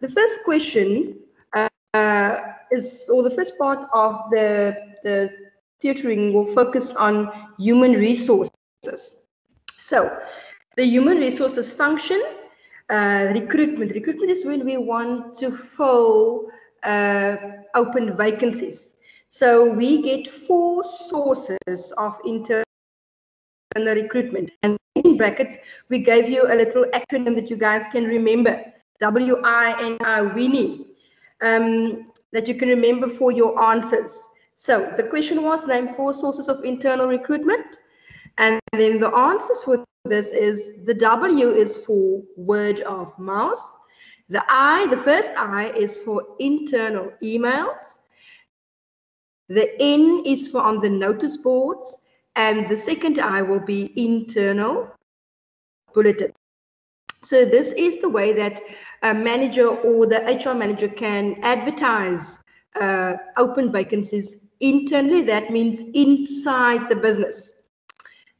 the first question uh, is, or the first part of the, the tutoring will focus on human resources. So the human resources function, uh, recruitment. Recruitment is when we want to fill uh, open vacancies. So we get four sources of internal recruitment. And in brackets, we gave you a little acronym that you guys can remember. W-I-N-I, Winnie, um, that you can remember for your answers. So the question was name four sources of internal recruitment. And then the answers for this is the W is for word of mouth. The I, the first I is for internal emails. The N is for on the notice boards. And the second I will be internal bulletin. So this is the way that a manager or the HR manager can advertise uh, open vacancies internally. That means inside the business.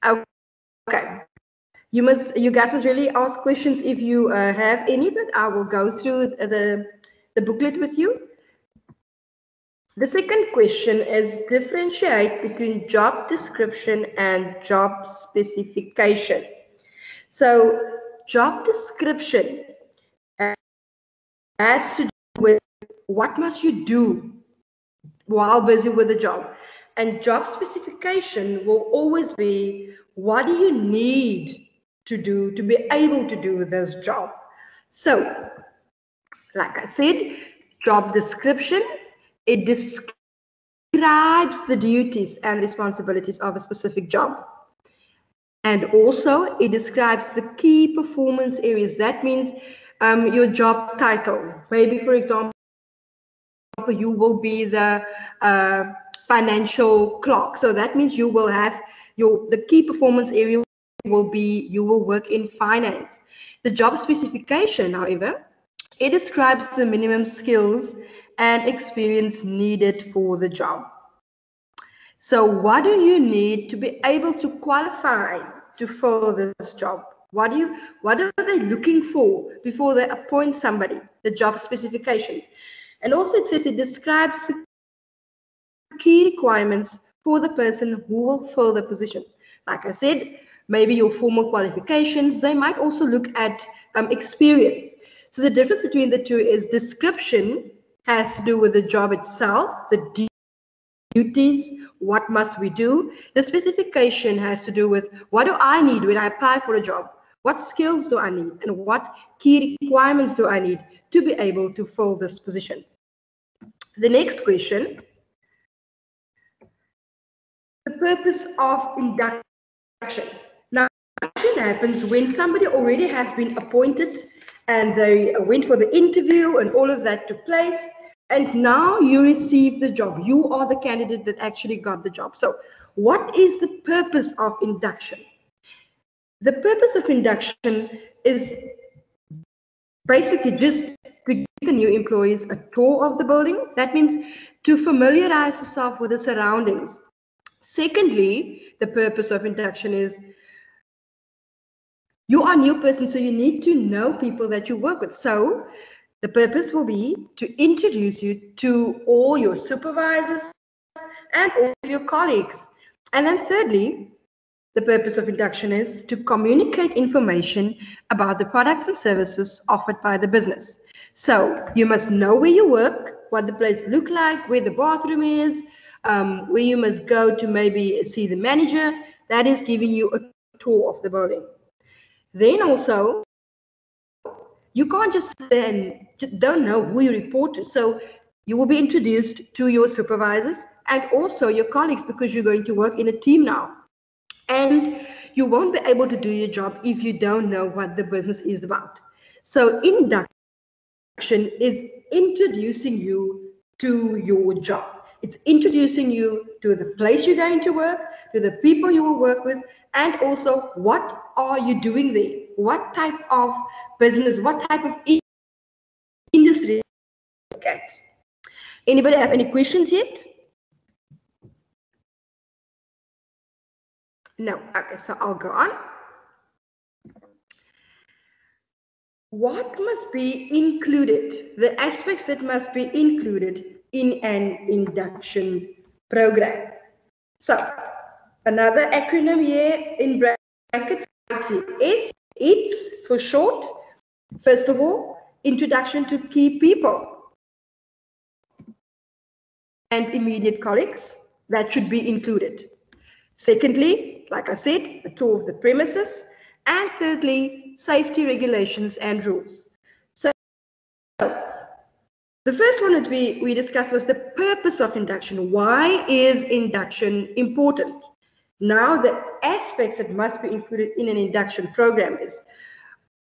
Okay. You must, you guys must really ask questions if you uh, have any, but I will go through the, the booklet with you. The second question is differentiate between job description and job specification. So job description has to do with what must you do while busy with the job. And job specification will always be what do you need to do to be able to do this job. So, like I said, job description it describes the duties and responsibilities of a specific job. And also, it describes the key performance areas. That means um, your job title. Maybe, for example, you will be the uh, financial clerk. So that means you will have your the key performance area will be you will work in finance. The job specification, however, it describes the minimum skills and experience needed for the job. So what do you need to be able to qualify to fill this job? What do you what are they looking for before they appoint somebody? The job specifications. And also it says it describes the key requirements for the person who will fill the position. Like I said, maybe your formal qualifications. They might also look at um, experience. So the difference between the two is description has to do with the job itself, the duties, what must we do. The specification has to do with what do I need when I apply for a job? What skills do I need? And what key requirements do I need to be able to fill this position? The next question. The purpose of induction. Now, induction happens when somebody already has been appointed and they went for the interview and all of that took place and now you receive the job. You are the candidate that actually got the job. So what is the purpose of induction? The purpose of induction is basically just to give the new employees a tour of the building. That means to familiarize yourself with the surroundings. Secondly the purpose of induction is you are a new person so you need to know people that you work with. So the purpose will be to introduce you to all your supervisors and all your colleagues. And then thirdly, the purpose of induction is to communicate information about the products and services offered by the business. So you must know where you work, what the place look like, where the bathroom is, um, where you must go to maybe see the manager. That is giving you a tour of the building. Then also, you can't just then don't know who you report to. So you will be introduced to your supervisors and also your colleagues because you're going to work in a team now. And you won't be able to do your job if you don't know what the business is about. So induction is introducing you to your job. It's introducing you to the place you're going to work, to the people you will work with, and also what are you doing there? What type of business, what type of industry look at? Anybody have any questions yet? No. Okay, so I'll go on. what must be included, the aspects that must be included in an induction program. So, another acronym here in brackets is ITS for short. First of all, introduction to key people and immediate colleagues. That should be included. Secondly, like I said, a tour of the premises. And thirdly, safety regulations and rules. So the first one that we, we discussed was the purpose of induction. Why is induction important? Now, the aspects that must be included in an induction program is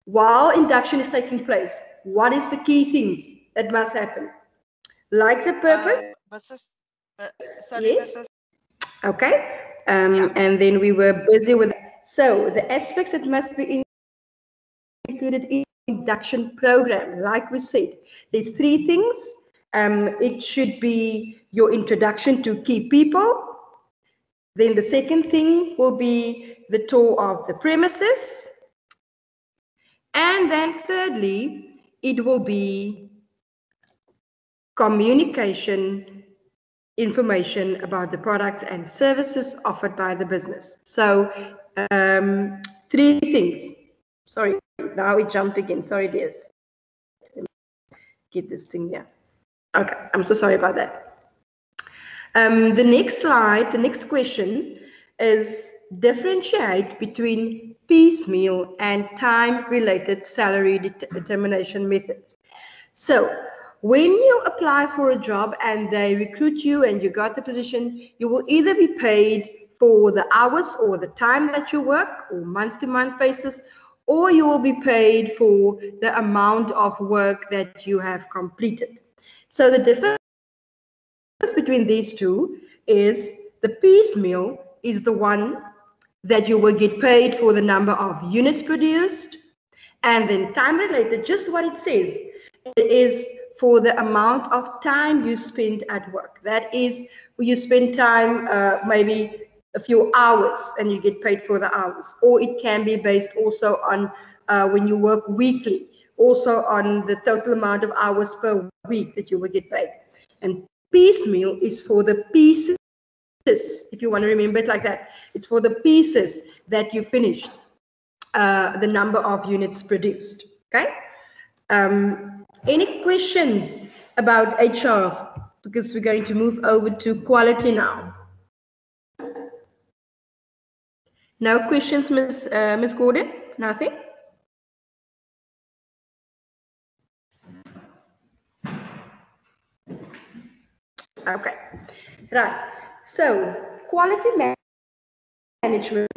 while induction is taking place, what is the key things that must happen? Like the purpose. Uh, Mrs. Uh, sorry, yes. Mrs. Okay. Um, yeah. And then we were busy with. So the aspects that must be included in induction program, like we said, there's three things. Um, it should be your introduction to key people. Then the second thing will be the tour of the premises. And then thirdly, it will be communication information about the products and services offered by the business. So um, three things. Sorry, now it jumped again. Sorry, dears. Get this thing here. Okay, I'm so sorry about that. Um, the next slide, the next question is differentiate between piecemeal and time-related salary det determination methods. So when you apply for a job and they recruit you and you got the position, you will either be paid for the hours or the time that you work or month to month basis, or you will be paid for the amount of work that you have completed. So the difference between these two is the piecemeal is the one that you will get paid for the number of units produced. And then time related just what it says it is for the amount of time you spend at work. That is you spend time uh, maybe a few hours and you get paid for the hours. Or it can be based also on uh, when you work weekly also on the total amount of hours per week that you will get paid. And piecemeal is for the pieces. If you want to remember it like that it's for the pieces that you finished uh, the number of units produced okay? Um, any questions about hr because we're going to move over to quality now. No questions miss uh, miss gordon? Nothing Okay, right. So quality management.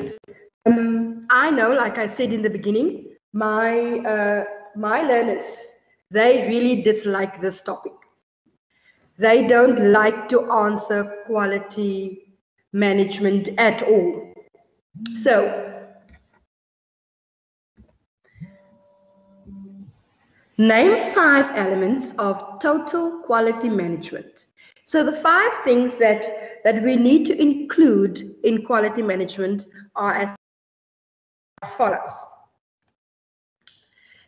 Um, I know, like I said in the beginning, my uh, my learners they really dislike this topic. They don't like to answer quality management at all. So Name five elements of total quality management. So the five things that, that we need to include in quality management are as, as follows.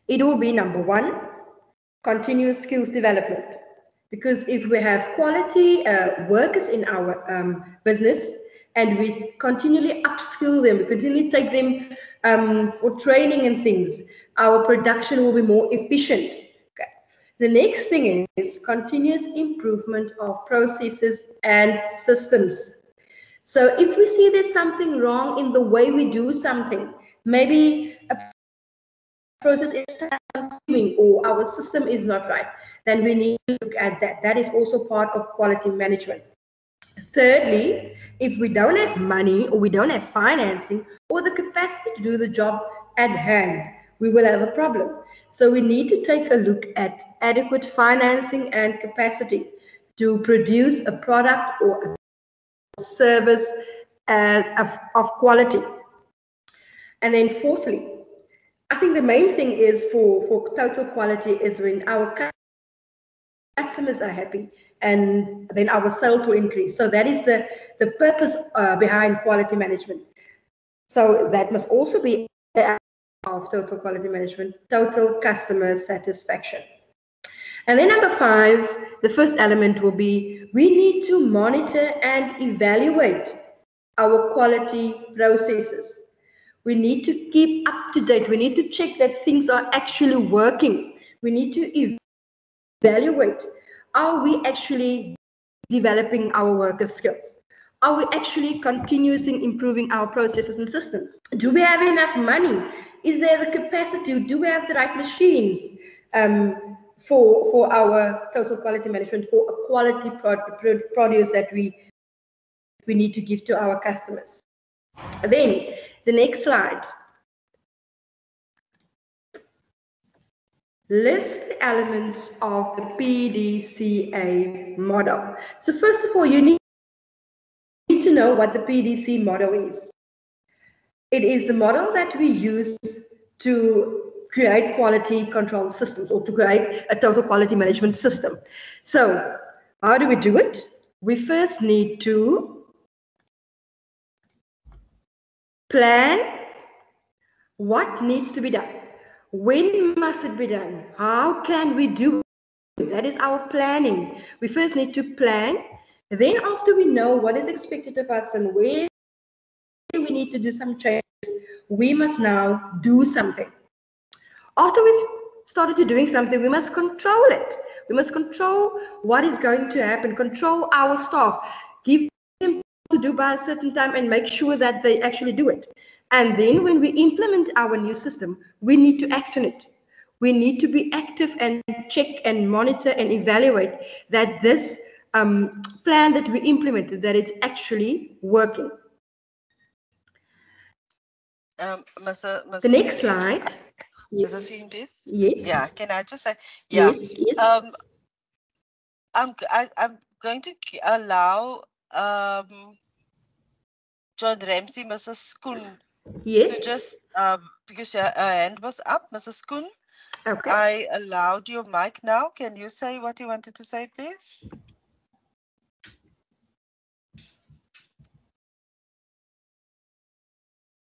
It will be number one, continuous skills development. Because if we have quality uh, workers in our um, business and we continually upskill them, we continually take them um, for training and things, our production will be more efficient the next thing is continuous improvement of processes and systems. So if we see there's something wrong in the way we do something, maybe a process is consuming or our system is not right, then we need to look at that. That is also part of quality management. Thirdly, if we don't have money or we don't have financing or the capacity to do the job at hand, we will have a problem. So we need to take a look at adequate financing and capacity to produce a product or a service uh, of, of quality. And then fourthly, I think the main thing is for, for total quality is when our customers are happy and then our sales will increase. So that is the, the purpose uh, behind quality management. So that must also be of total quality management, total customer satisfaction. And then number five, the first element will be we need to monitor and evaluate our quality processes. We need to keep up to date. We need to check that things are actually working. We need to evaluate are we actually developing our workers' skills? Are we actually continuously improving our processes and systems? Do we have enough money? Is there the capacity? Do we have the right machines um, for, for our total quality management, for a quality product produce that we, we need to give to our customers? Then the next slide. List the elements of the PDCA model. So first of all, you need know what the PDC model is. It is the model that we use to create quality control systems or to create a total quality management system. So how do we do it? We first need to plan what needs to be done. When must it be done? How can we do it? That is our planning. We first need to plan. Then after we know what is expected of us and where we need to do some changes, we must now do something. After we've started to doing something, we must control it. We must control what is going to happen, control our staff, give them to do by a certain time and make sure that they actually do it. And then when we implement our new system, we need to act on it. We need to be active and check and monitor and evaluate that this um, plan that we implemented, that it's actually working. Um, Mr. Mr. The next slide. Yes. Mr. Cintis? Yes. Yeah, can I just say, yeah. Yes, yes. Um, I'm, I, I'm going to allow um, John Ramsey, Mrs. Schoon, Yes. just um, because your hand was up, Mrs. Koen. Okay. I allowed your mic now. Can you say what you wanted to say, please?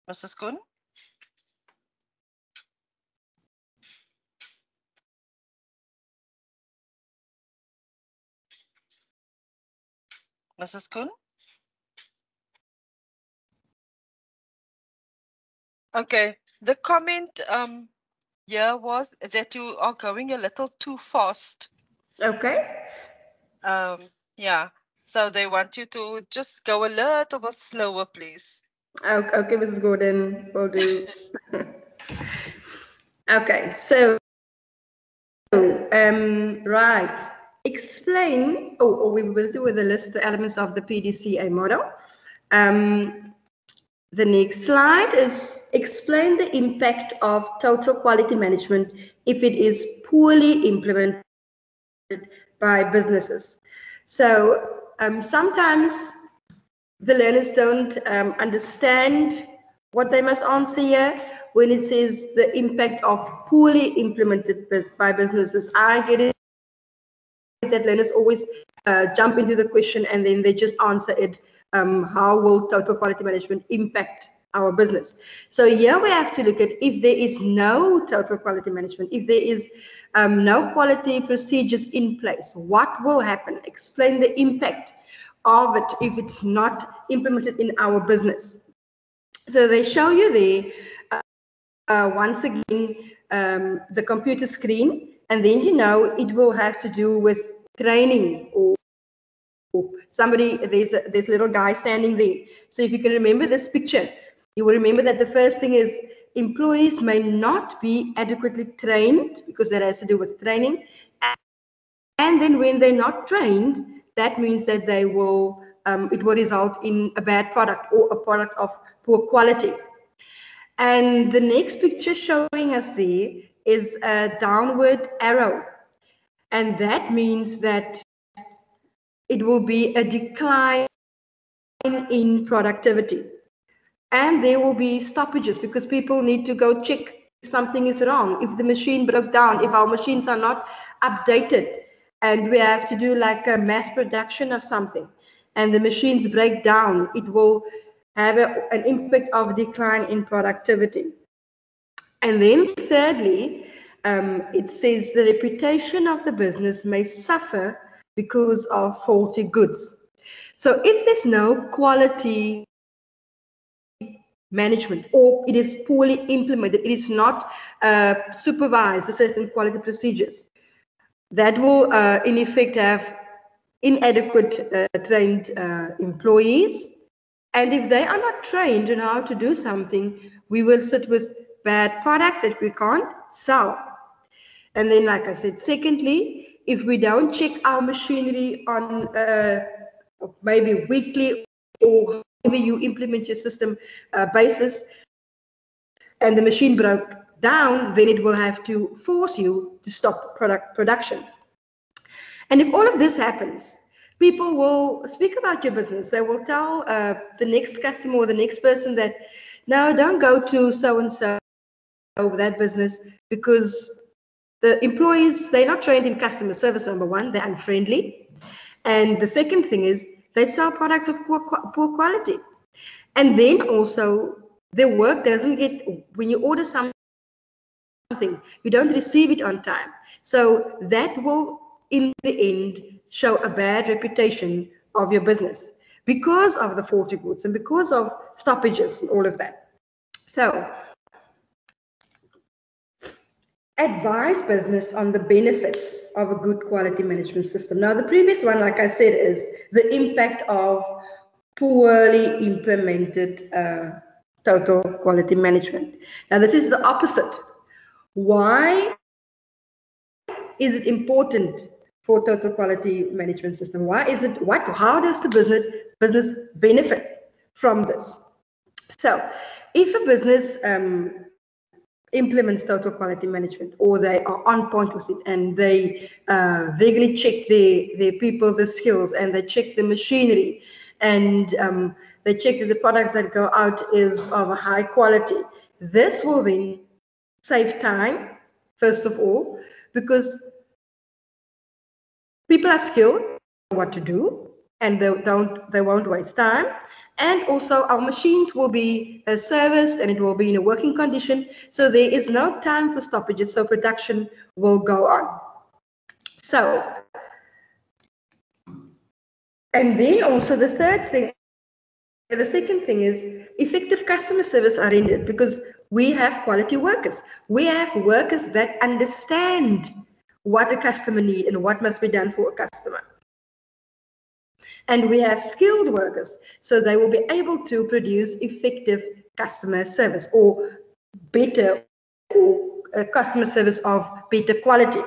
Mrs. Koen? Mrs. Koen? Okay. The comment um here was that you are going a little too fast. Okay. Um yeah. So they want you to just go a little bit slower, please. Okay, Mrs. Gordon, will do. okay, so um right. Explain, oh, oh we will do with the list the elements of the PDCA model. Um, the next slide is explain the impact of total quality management if it is poorly implemented by businesses. So um, sometimes the learners don't um, understand what they must answer here when it says the impact of poorly implemented by businesses. I get it that learners always uh, jump into the question and then they just answer it um, how will total quality management impact our business. So here we have to look at if there is no total quality management, if there is um, no quality procedures in place, what will happen? Explain the impact of it if it's not implemented in our business. So they show you there, uh, uh, once again, um, the computer screen, and then you know it will have to do with training or somebody there's a, there's a little guy standing there so if you can remember this picture you will remember that the first thing is employees may not be adequately trained because that has to do with training and then when they're not trained that means that they will um, it will result in a bad product or a product of poor quality. And the next picture showing us there is a downward arrow. And that means that it will be a decline in productivity. And there will be stoppages because people need to go check if something is wrong, if the machine broke down, if our machines are not updated, and we have to do like a mass production of something, and the machines break down, it will have a, an impact of decline in productivity. And then thirdly, um, it says the reputation of the business may suffer because of faulty goods. So if there's no quality management or it is poorly implemented, it is not uh, supervised, certain quality procedures, that will uh, in effect have inadequate uh, trained uh, employees. And if they are not trained on how to do something, we will sit with bad products that we can't sell. And then, like I said, secondly, if we don't check our machinery on uh, maybe weekly or however you implement your system uh, basis, and the machine broke down, then it will have to force you to stop product production. And if all of this happens, people will speak about your business. They will tell uh, the next customer or the next person that, no, don't go to so and so over that business because the employees they're not trained in customer service. Number one, they're unfriendly, and the second thing is they sell products of poor poor quality, and then also their work doesn't get when you order something you don't receive it on time so that will in the end show a bad reputation of your business because of the faulty goods and because of stoppages and all of that. So advise business on the benefits of a good quality management system. Now, the previous one, like I said, is the impact of poorly implemented uh, total quality management. Now, this is the opposite. Why is it important for total quality management system? Why is it, what, how does the business, business benefit from this? So if a business um, implements total quality management or they are on point with it and they uh, regularly check their, their people, the skills, and they check the machinery and um, they check that the products that go out is of a high quality. This will then save time, first of all, because people are skilled what to do and they don't they won't waste time. And also our machines will be uh, serviced and it will be in a working condition so there is no time for stoppages so production will go on. So and then also the third thing the second thing is effective customer service are rendered because we have quality workers we have workers that understand what a customer need and what must be done for a customer. And we have skilled workers, so they will be able to produce effective customer service or better or a customer service of better quality.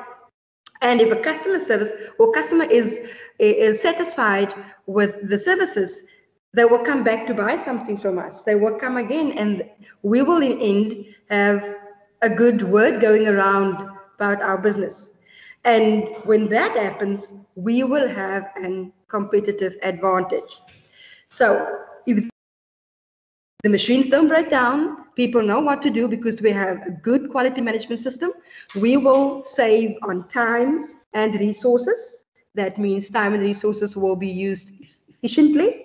And if a customer service or customer is, is satisfied with the services, they will come back to buy something from us. They will come again, and we will in end have a good word going around about our business. And when that happens, we will have a competitive advantage. So if the machines don't break down, people know what to do because we have a good quality management system. We will save on time and resources. That means time and resources will be used efficiently.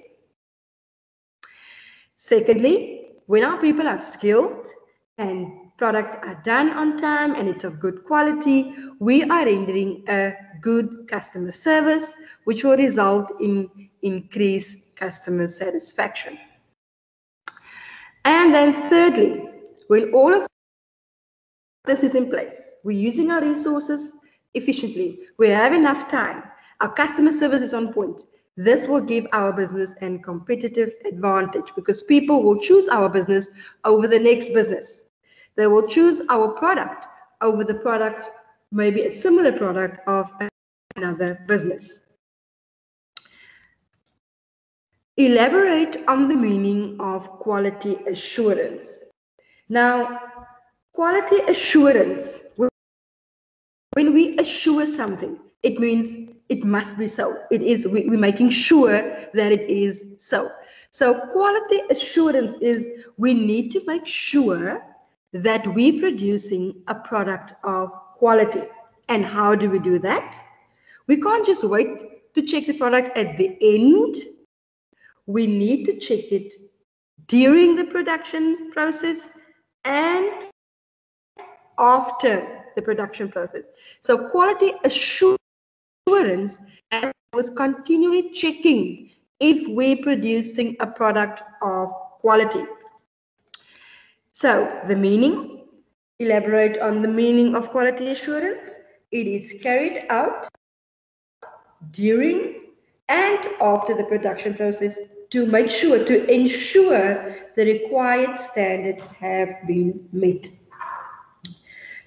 Secondly, when our people are skilled and products are done on time and it's of good quality, we are rendering a good customer service, which will result in increased customer satisfaction. And then thirdly, when all of this is in place, we're using our resources efficiently, we have enough time, our customer service is on point, this will give our business a competitive advantage because people will choose our business over the next business. They will choose our product over the product, maybe a similar product of another business. Elaborate on the meaning of quality assurance. Now, quality assurance, when we assure something, it means it must be so. It is, we, we're making sure that it is so. So quality assurance is we need to make sure that we're producing a product of quality. And how do we do that? We can't just wait to check the product at the end. We need to check it during the production process and after the production process. So quality assurance was continually checking if we're producing a product of quality. So the meaning, elaborate on the meaning of quality assurance. It is carried out during and after the production process to make sure, to ensure the required standards have been met.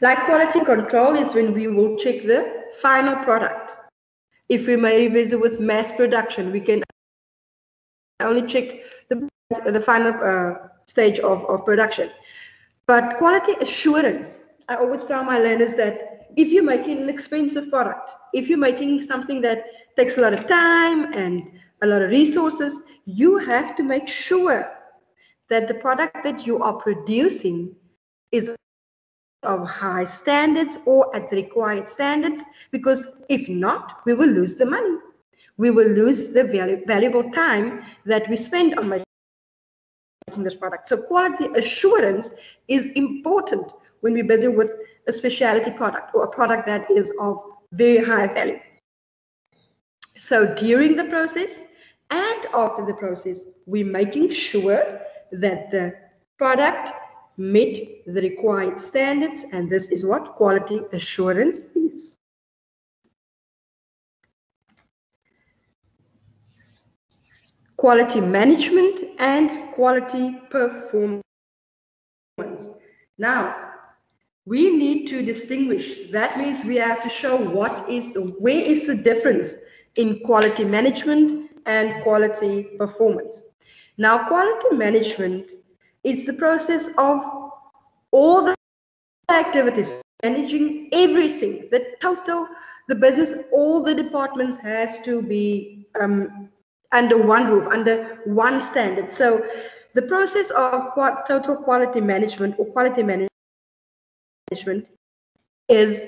Like quality control is when we will check the final product. If we may be busy with mass production, we can only check the, the final uh, stage of, of production. But quality assurance, I always tell my learners that if you're making an expensive product, if you're making something that takes a lot of time and a lot of resources, you have to make sure that the product that you are producing is of high standards or at the required standards because if not we will lose the money. We will lose the valu valuable time that we spend on making this product. So quality assurance is important when we're busy with a specialty product or a product that is of very high value. So during the process and after the process we're making sure that the product met the required standards, and this is what quality assurance is. Quality management and quality performance. Now, we need to distinguish. That means we have to show what is the where is the difference in quality management and quality performance. Now, quality management it's the process of all the activities, managing everything, the total, the business, all the departments has to be um, under one roof, under one standard. So the process of qu total quality management or quality management is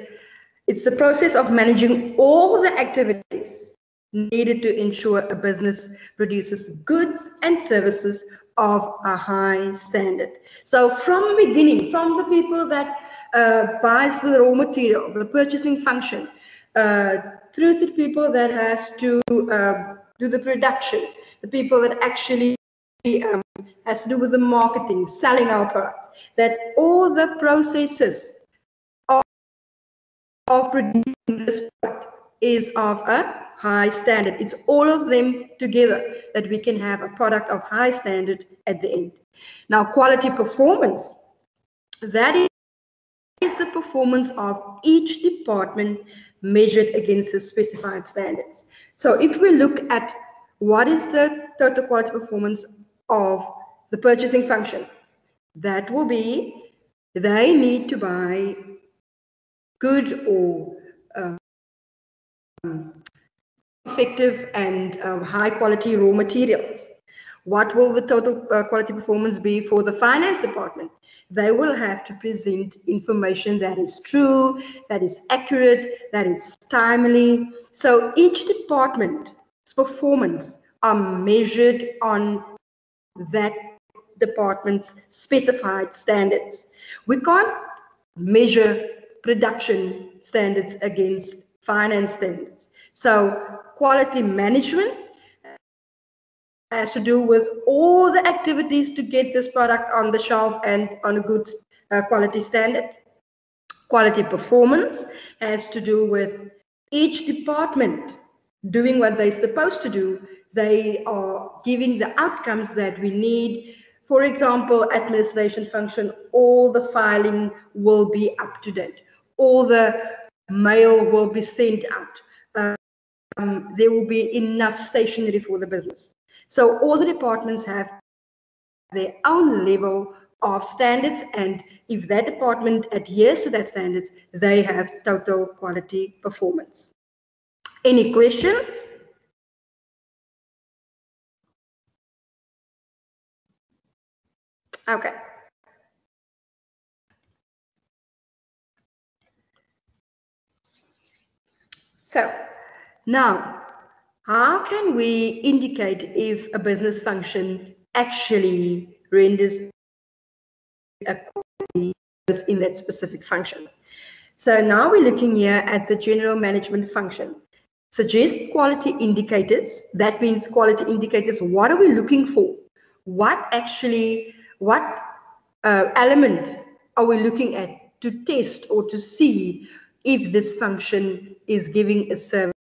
it's the process of managing all the activities needed to ensure a business produces goods and services of a high standard. So from the beginning, from the people that uh, buys the raw material, the purchasing function, uh, through the people that has to uh, do the production, the people that actually um, has to do with the marketing, selling our product, that all the processes of, of producing this product is of a high standard. It's all of them together that we can have a product of high standard at the end. Now, quality performance, that is the performance of each department measured against the specified standards. So if we look at what is the total quality performance of the purchasing function, that will be they need to buy good or uh, effective and uh, high quality raw materials. What will the total uh, quality performance be for the finance department? They will have to present information that is true, that is accurate, that is timely. So each department's performance are measured on that department's specified standards. We can't measure production standards against finance standards. So quality management has to do with all the activities to get this product on the shelf and on a good uh, quality standard. Quality performance has to do with each department doing what they're supposed to do. They are giving the outcomes that we need. For example, administration function, all the filing will be up to date. All the mail will be sent out um, there will be enough stationery for the business. So all the departments have their own level of standards and if that department adheres to that standards, they have total quality performance. Any questions? Okay. So now, how can we indicate if a business function actually renders a quality in that specific function. So now we're looking here at the general management function. Suggest quality indicators. That means quality indicators. What are we looking for? What actually, what uh, element are we looking at to test or to see if this function is giving a service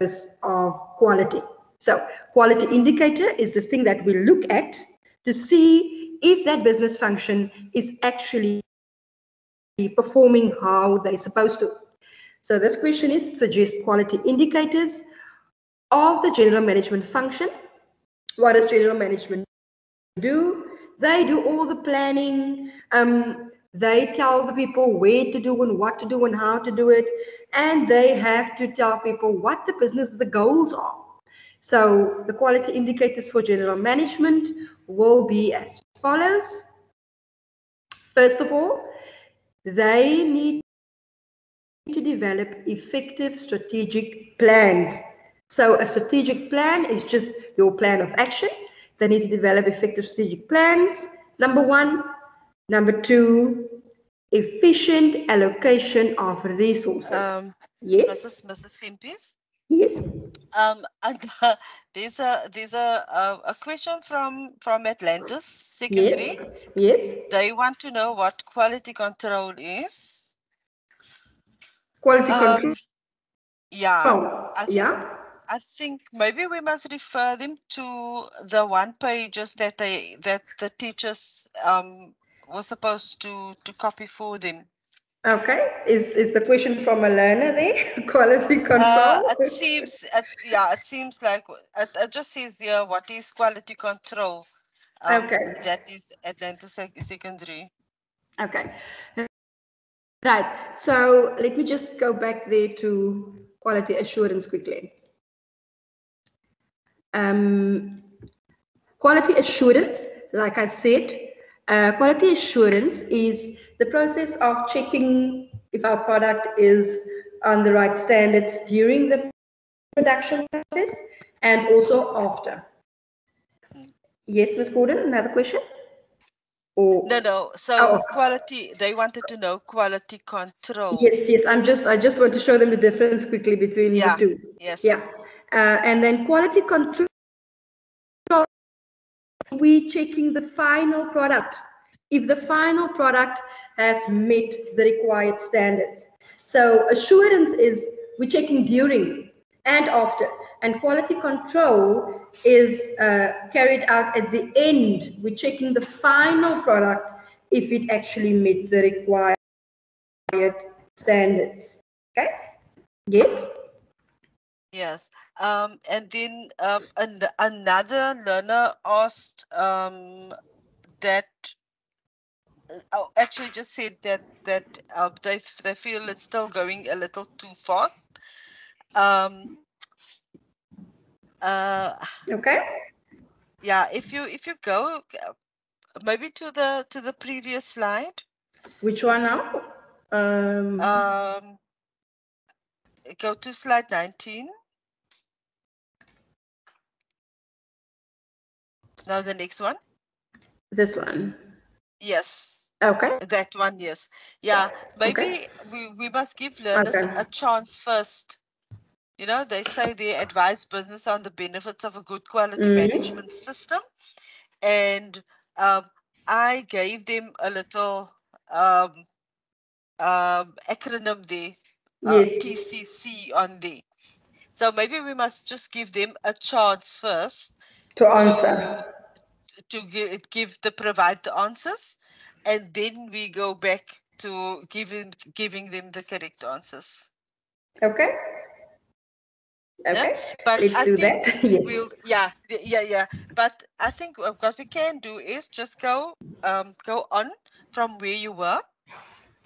of quality? So quality indicator is the thing that we look at to see if that business function is actually performing how they're supposed to. So this question is suggest quality indicators of the general management function. What does general management do? They do all the planning. Um, they tell the people where to do and what to do and how to do it. And they have to tell people what the business, the goals are. So the quality indicators for general management will be as follows. First of all, they need to develop effective strategic plans. So a strategic plan is just your plan of action. They need to develop effective strategic plans, number one. Number two, efficient allocation of resources. Um, yes. Mrs. Mrs. Hempis? Yes. Um, and uh, there's a there's a, a, a question from from Atlantis secondary. Yes. yes. They want to know what quality control is. Quality um, control. Yeah. Oh, I think, yeah. I think maybe we must refer them to the one pages that they that the teachers um were supposed to to copy for them. Okay, is is the question from a learner there? quality control. Uh, it seems, it, yeah, it seems like it, it just says here what is quality control. Um, okay. That is Atlantis Secondary. Okay. Right. So let me just go back there to quality assurance quickly. Um, quality assurance, like I said, uh, quality assurance is the process of checking if our product is on the right standards during the production process and also after. Yes, Ms. Gordon, another question? Or, no, no. So oh. quality, they wanted to know quality control. Yes, yes. I'm just, I just want to show them the difference quickly between yeah. the two. Yes. Yeah. Uh, and then quality control we checking the final product if the final product has met the required standards. So assurance is we're checking during and after, and quality control is uh, carried out at the end. We're checking the final product if it actually met the required standards. Okay? Yes? Yes. Um, and then um, an another learner asked um, that uh, oh, actually just said that that uh, they they feel it's still going a little too fast. Um, uh, okay. Yeah, if you if you go uh, maybe to the to the previous slide. Which one now? Um, um go to slide 19. Now the next one. This one. Yes. Okay. That one, yes. Yeah, maybe okay. we, we must give learners okay. a chance first. You know, they say they advise business on the benefits of a good quality mm-hmm. management system. And um, I gave them a little um, um, acronym there, uh, yes. TCC on there. So maybe we must just give them a chance first to answer to give, give the provide the answers and then we go back to giving giving them the correct answers. Okay. Okay. yeah? but Let's I do think that. Yes. we'll yeah yeah yeah. But i think what we can do is just go um go on from where you were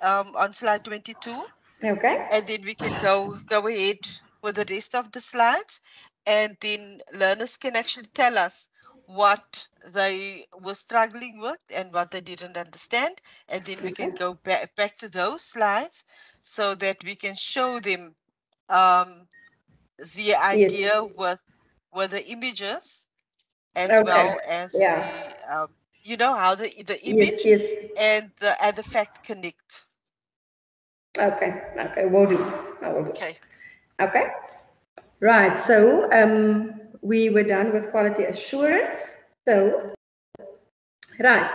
um on slide 22 okay. And then we can go go ahead with the rest of the slides and then learners can actually tell us what they were struggling with and what they didn't understand and then we can go back back to those slides so that we can show them um, the idea yes. with with the images as okay. well as yeah. the um, you know how the the image yes, yes. and the and the fact connect. Okay, okay, we'll do. I will do. Okay. Okay. Right. So um, we were done with quality assurance. So, right.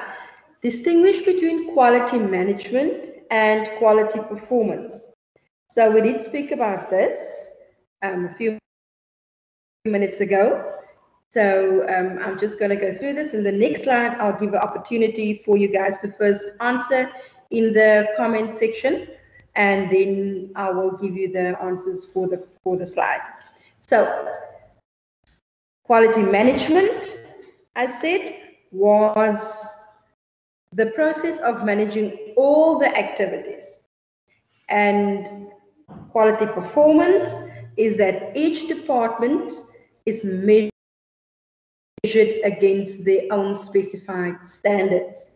Distinguish between quality management and quality performance. So we did speak about this um, a few minutes ago. So um, I'm just going to go through this. In the next slide, I'll give an opportunity for you guys to first answer in the comment section, and then I will give you the answers for the for the slide. So quality management, I said, was the process of managing all the activities. And quality performance is that each department is measured against their own specified standards.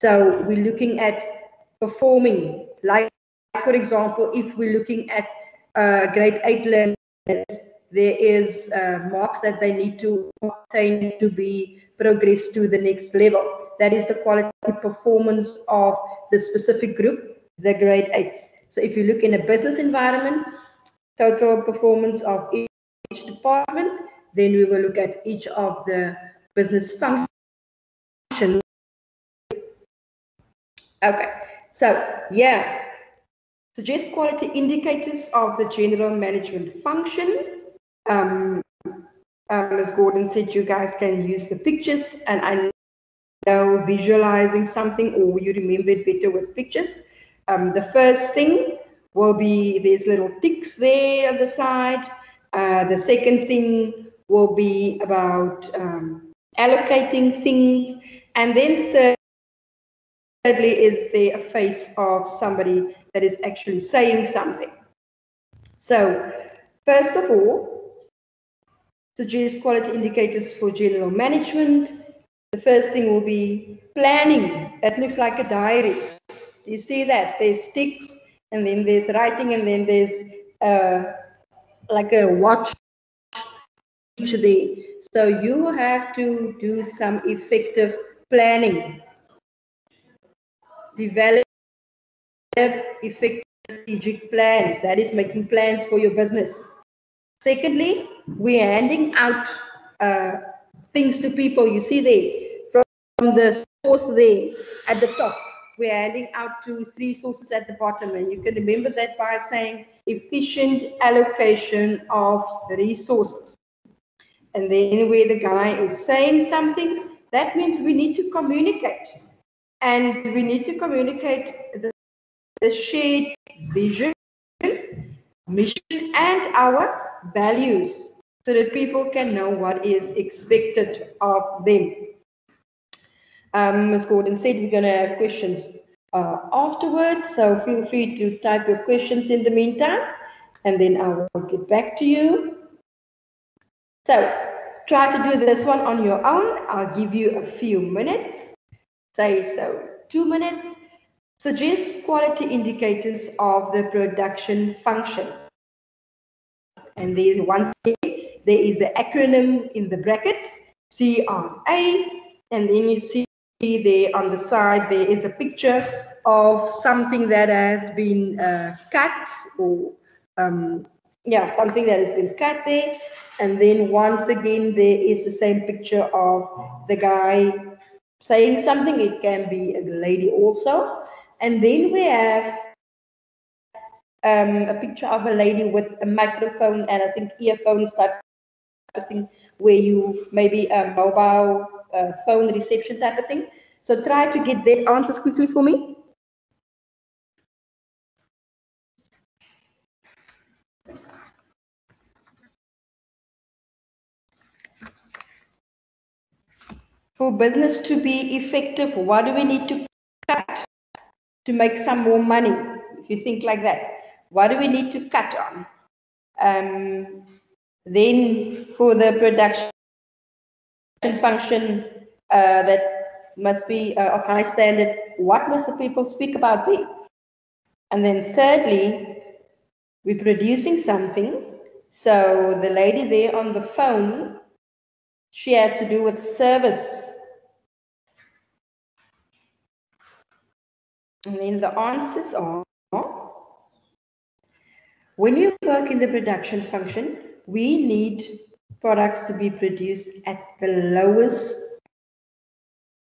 So we're looking at performing, like for example, if we're looking at uh, grade 8 learners, there is uh, marks that they need to obtain to be progressed to the next level. That is the quality performance of the specific group, the grade 8s. So if you look in a business environment, total performance of each department, then we will look at each of the business functions. Okay, so yeah, suggest quality indicators of the general management function. Um, um, as Gordon said, you guys can use the pictures, and I know visualizing something or you remember it better with pictures. Um, the first thing will be there's little ticks there on the side. Uh, the second thing will be about um, allocating things. And then thirdly, is there a face of somebody that is actually saying something. So first of all, suggest quality indicators for general management. The first thing will be planning. That looks like a diary. You see that? There's ticks, and then there's writing, and then there's uh, like a watch there. So you have to do some effective planning. Develop effective strategic plans. That is making plans for your business. Secondly, we're handing out uh, things to people. You see there from the source there at the top. We're handing out to three sources at the bottom. And you can remember that by saying efficient allocation of resources and then where the guy is saying something, that means we need to communicate. And we need to communicate the, the shared vision, mission, and our values so that people can know what is expected of them. Um, Ms. Gordon said we're going to have questions uh, afterwards, so feel free to type your questions in the meantime, and then I will get back to you. So try to do this one on your own. I'll give you a few minutes. Say so, two minutes. Suggest quality indicators of the production function. And there's one thing, there is an acronym in the brackets, CRA, and then you see there on the side, there is a picture of something that has been uh, cut or um, yeah, something that has been cut there. And then once again, there is the same picture of the guy saying something. It can be a lady also. And then we have um, a picture of a lady with a microphone and I think earphones type of thing where you maybe a mobile uh, phone reception type of thing. So try to get that answers quickly for me. For business to be effective, what do we need to cut to make some more money? If you think like that, what do we need to cut on? Um, then for the production function uh, that must be uh, of high standard, what must the people speak about there? And then thirdly, we're producing something. So the lady there on the phone, she has to do with service And then the answers are when you work in the production function, we need products to be produced at the lowest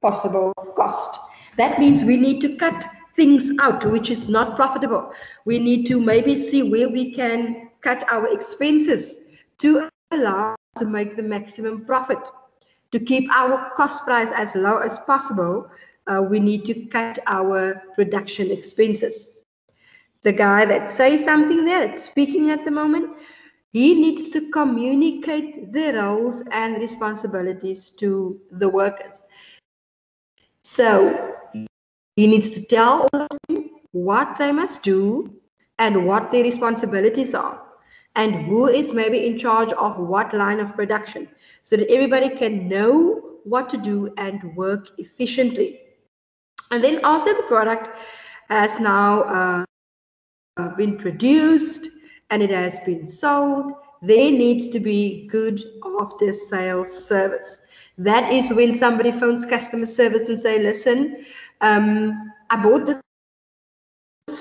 possible cost. That means we need to cut things out which is not profitable. We need to maybe see where we can cut our expenses to allow to make the maximum profit. To keep our cost price as low as possible, uh, we need to cut our production expenses. The guy that says something there, that's speaking at the moment, he needs to communicate the roles and responsibilities to the workers. So he needs to tell them what they must do and what their responsibilities are and who is maybe in charge of what line of production so that everybody can know what to do and work efficiently. And then after the product has now uh, been produced and it has been sold, there needs to be good after sales service. That is when somebody phones customer service and say, listen, um, I bought this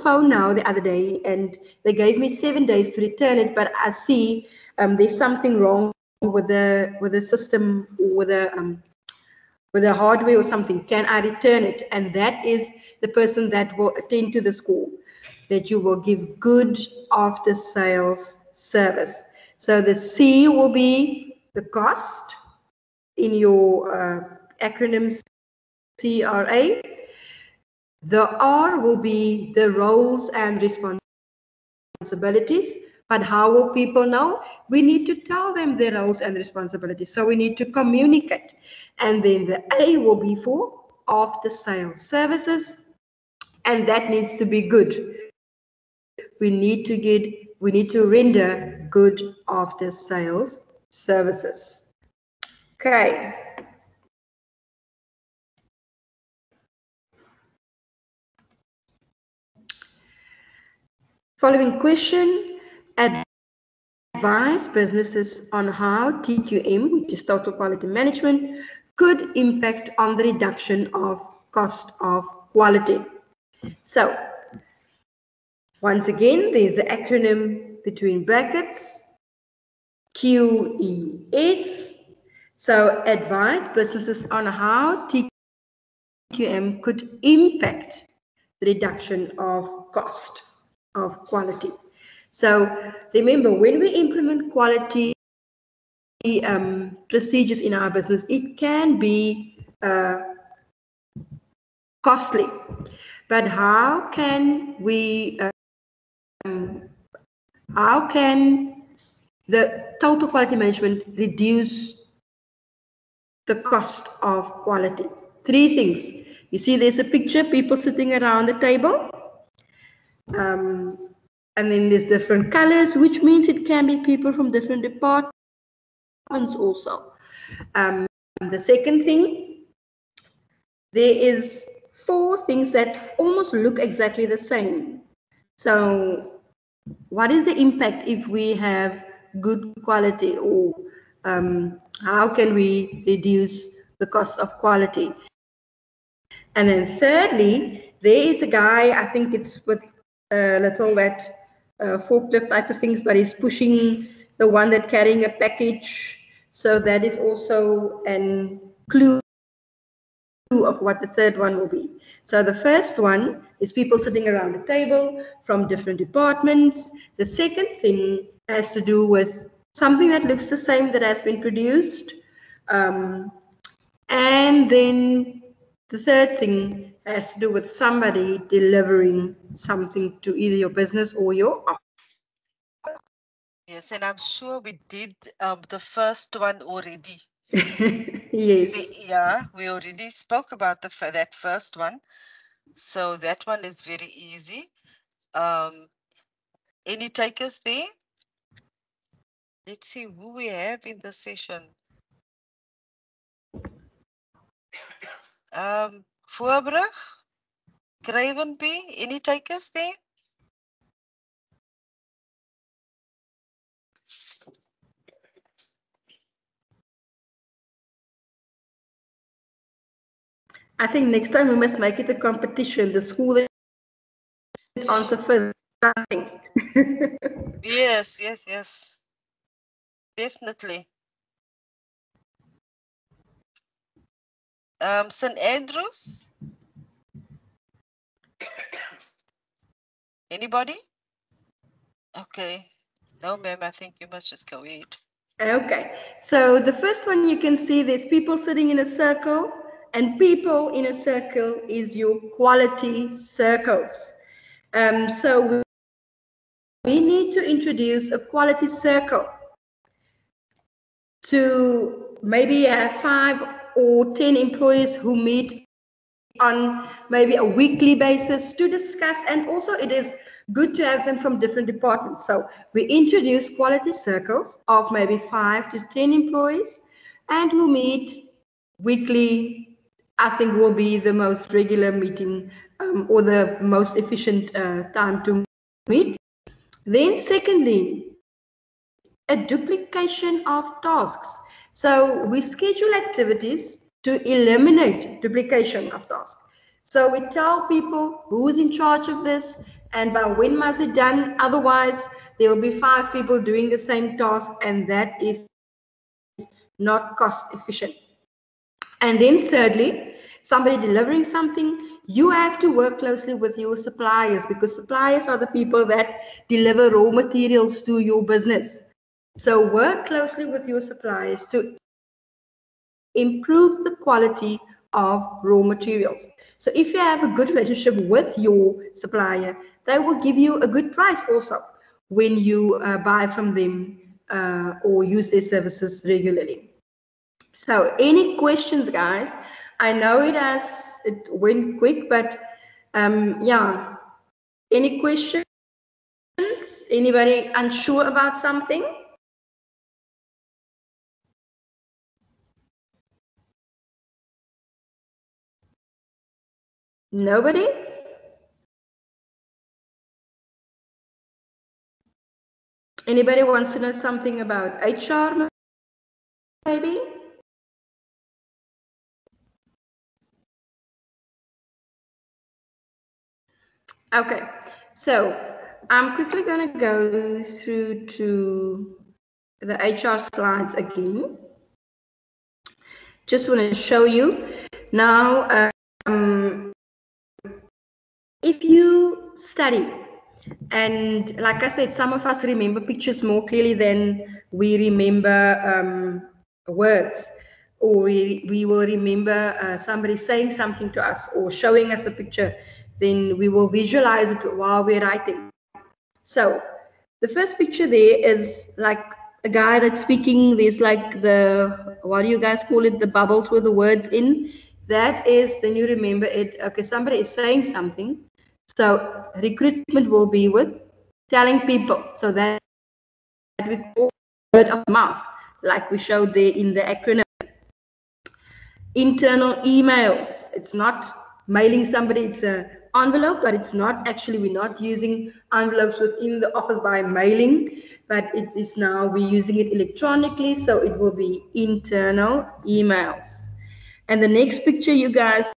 phone now the other day and they gave me seven days to return it, but I see um, there's something wrong with the with the system with the um, with the hardware or something. Can I return it? And that is the person that will attend to the school that you will give good after sales service. So the C will be the cost in your uh, acronym CRA. The R will be the roles and responsibilities. But how will people know? We need to tell them their roles and responsibilities. So we need to communicate. And then the A will be for after sales services. And that needs to be good we need to get we need to render good after sales services. Okay. Following question, advise businesses on how TQM, which is total quality management, could impact on the reduction of cost of quality. So once again, there's an acronym between brackets, QES. So advise businesses on how TQM could impact the reduction of cost of quality. So remember, when we implement quality um, procedures in our business, it can be uh, costly. But how can we uh, how can the total quality management reduce the cost of quality? Three things. You see, there's a picture, people sitting around the table. Um, and then there's different colors, which means it can be people from different departments also. Um, the second thing, there is four things that almost look exactly the same. So what is the impact if we have good quality or um, how can we reduce the cost of quality? And then thirdly, there is a guy, I think it's with a little that uh, forklift type of things, but he's pushing the one that carrying a package. So that is also an clue of what the third one will be. So the first one is people sitting around a table from different departments. The second thing has to do with something that looks the same that has been produced. Um, and then the third thing has to do with somebody delivering something to either your business or your office. Yes, and I'm sure we did um, the first one already. yes. Yeah, we already spoke about the that first one. So that one is very easy. Um, any takers there? Let's see who we have in the session. Um, Voorbrug, Cravenby, any takers there? I think next time we must make it a competition. The school answer first. yes, yes, yes. Definitely. Um, St. Andrews? Anybody? Okay. No, ma'am, I think you must just go ahead. Okay. So the first one you can see there's people sitting in a circle and people in a circle is your quality circles. Um, so we, we need to introduce a quality circle to maybe have five or 10 employees who meet on maybe a weekly basis to discuss and also it is good to have them from different departments so we introduce quality circles of maybe five to 10 employees and we'll meet weekly i think will be the most regular meeting um, or the most efficient uh, time to meet then secondly a duplication of tasks so we schedule activities to eliminate duplication of tasks. So we tell people who's in charge of this and by when must it done. Otherwise, there will be five people doing the same task and that is not cost efficient. And then thirdly, somebody delivering something, you have to work closely with your suppliers because suppliers are the people that deliver raw materials to your business. So work closely with your suppliers to improve the quality of raw materials. So if you have a good relationship with your supplier, they will give you a good price also when you uh, buy from them uh, or use their services regularly. So any questions, guys? I know it has, it went quick, but um, yeah, any questions? Anybody unsure about something? Nobody? Anybody wants to know something about HR maybe? Okay, so I'm quickly going to go through to the HR slides again. Just want to show you. Now, um, if you study and like i said some of us remember pictures more clearly than we remember um, words or we, we will remember uh, somebody saying something to us or showing us a picture then we will visualize it while we're writing. So the first picture there is like a guy that's speaking. There's like the what do you guys call it? The bubbles with the words in. That is then you remember it. Okay somebody is saying something. So recruitment will be with telling people. So that we call word of mouth, like we showed there in the acronym. Internal emails. It's not mailing somebody, it's a envelope, but it's not actually, we're not using envelopes within the office by mailing, but it is now we're using it electronically, so it will be internal emails. And the next picture you guys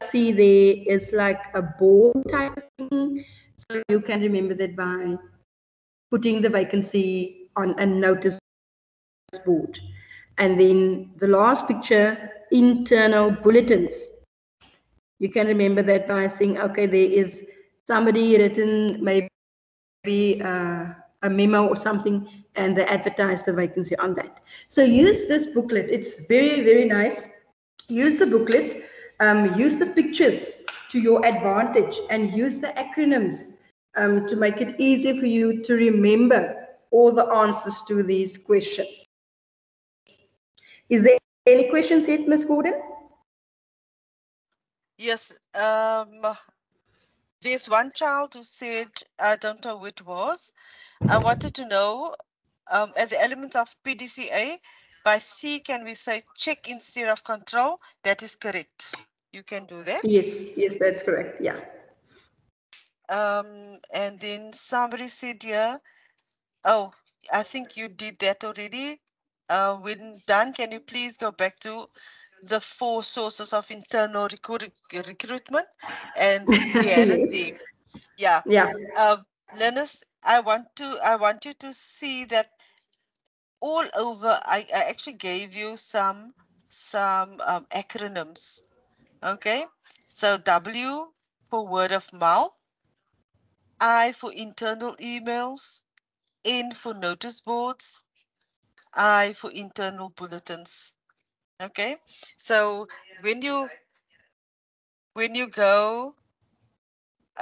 see there is like a board type thing. So you can remember that by putting the vacancy on a notice board. And then the last picture, internal bulletins. You can remember that by saying, okay, there is somebody written maybe uh, a memo or something, and they advertise the vacancy on that. So use this booklet. It's very, very nice. Use the booklet um, use the pictures to your advantage and use the acronyms um, to make it easy for you to remember all the answers to these questions. Is there any questions yet, Ms. Gordon? Yes. Um, there's one child who said, I don't know who it was. I wanted to know, um, as the element of PDCA, by C, can we say check instead of control? That is correct. You can do that? Yes, yes, that's correct. Yeah. Um, and then somebody said here, oh, I think you did that already. Uh, when done, can you please go back to the four sources of internal recruit recruitment and reality? Yeah. Yeah. Um, Linus, I want to I want you to see that all over. I, I actually gave you some some um, acronyms. Okay, so W for word of mouth, I for internal emails, N for notice boards, I for internal bulletins. Okay, so when you when you go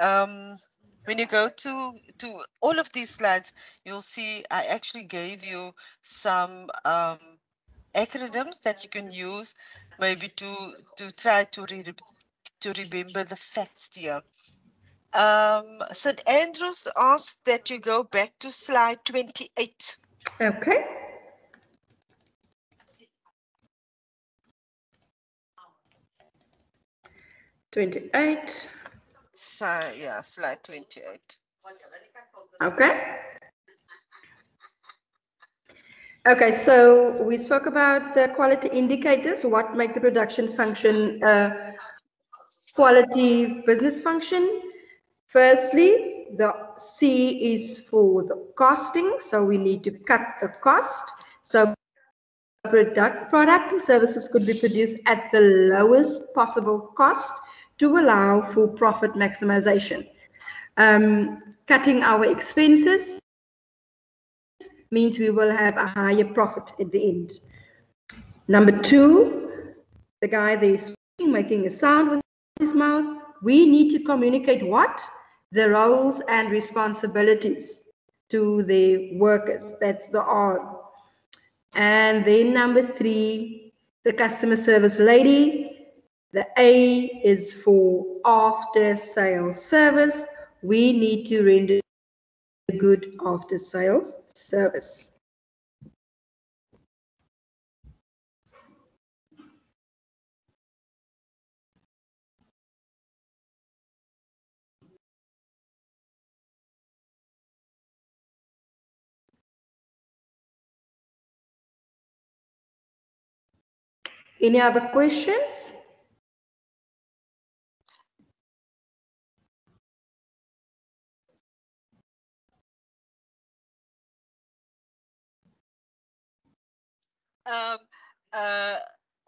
um, when you go to to all of these slides, you'll see I actually gave you some um, acronyms that you can use maybe to to try to re to remember the facts here. Um, St. Andrews asked that you go back to slide 28. Okay. Twenty-eight. So yeah, slide 28. Okay. Okay, so we spoke about the quality indicators, what make the production function a quality business function. Firstly, the C is for the costing, so we need to cut the cost. So product, products and services could be produced at the lowest possible cost to allow for profit maximization. Um, cutting our expenses means we will have a higher profit at the end. Number two, the guy there is making a sound with his mouth. We need to communicate what? The roles and responsibilities to the workers. That's the R. And then number three, the customer service lady the A is for after sales service. We need to render the good after sales service. Any other questions? Um, uh,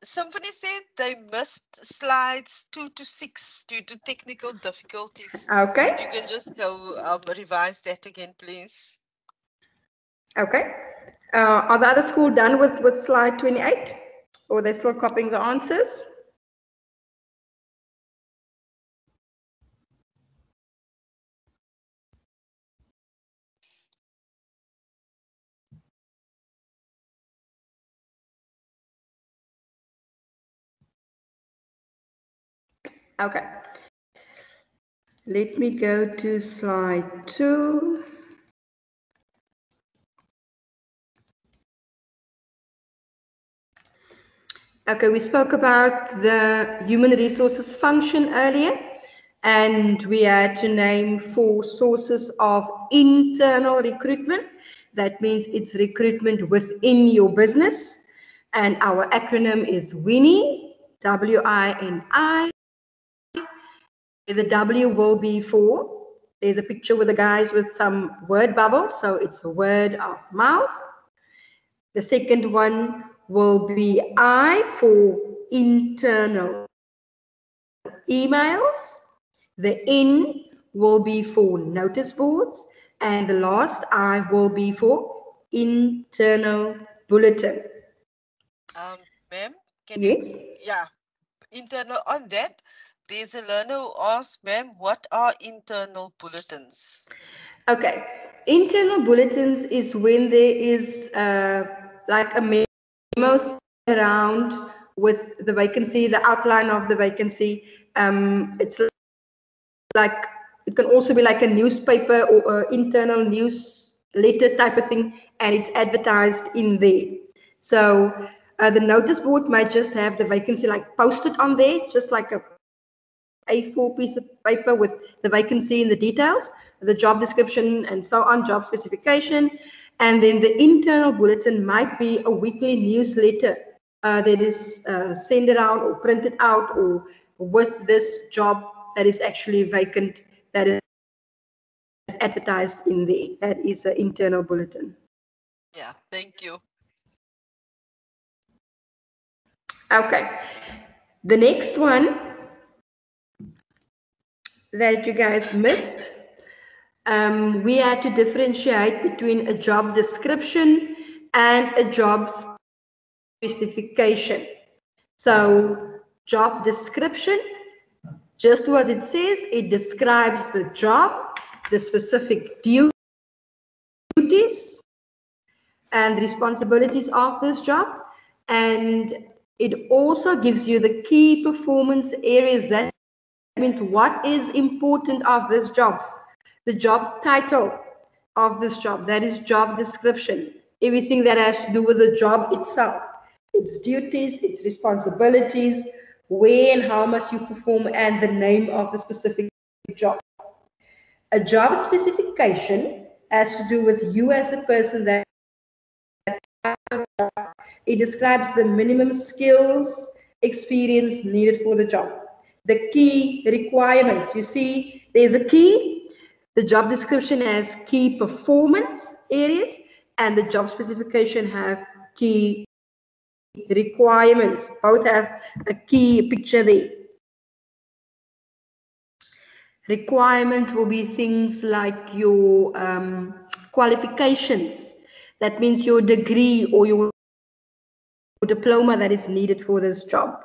Symphony said they missed slides two to six due to technical difficulties. Okay. If you can just go um, revise that again, please. Okay. Uh, are the other school done with, with slide 28? Or are they still copying the answers? Okay. Let me go to slide two. Okay, we spoke about the human resources function earlier, and we had to name four sources of internal recruitment. That means it's recruitment within your business. And our acronym is WINI, W-I-N-I, the W will be for, there's a picture with the guys with some word bubbles. So it's a word of mouth. The second one will be I for internal emails. The N will be for notice boards. And the last I will be for internal bulletin. Um, ma'am, yes? You, yeah, internal on that there's a learner who asked, ma'am, what are internal bulletins? Okay. Internal bulletins is when there is uh, like a memo around with the vacancy, the outline of the vacancy. Um, it's like, it can also be like a newspaper or a internal news letter type of thing, and it's advertised in there. So uh, the notice board might just have the vacancy like posted on there, just like a a4 piece of paper with the vacancy and the details, the job description and so on, job specification. And then the internal bulletin might be a weekly newsletter uh, that is uh, sent around or printed out or with this job that is actually vacant that is advertised in the That is an internal bulletin. Yeah, thank you. Okay. The next one that you guys missed, um, we had to differentiate between a job description and a job specification. So job description, just as it says, it describes the job, the specific duties and responsibilities of this job. And it also gives you the key performance areas that means what is important of this job? The job title of this job that is job description. Everything that has to do with the job itself its duties its responsibilities where and how much you perform and the name of the specific job. A job specification has to do with you as a person that it describes the minimum skills experience needed for the job the key requirements. You see, there's a key. The job description has key performance areas, and the job specification have key requirements. Both have a key picture there. Requirements will be things like your um, qualifications. That means your degree or your diploma that is needed for this job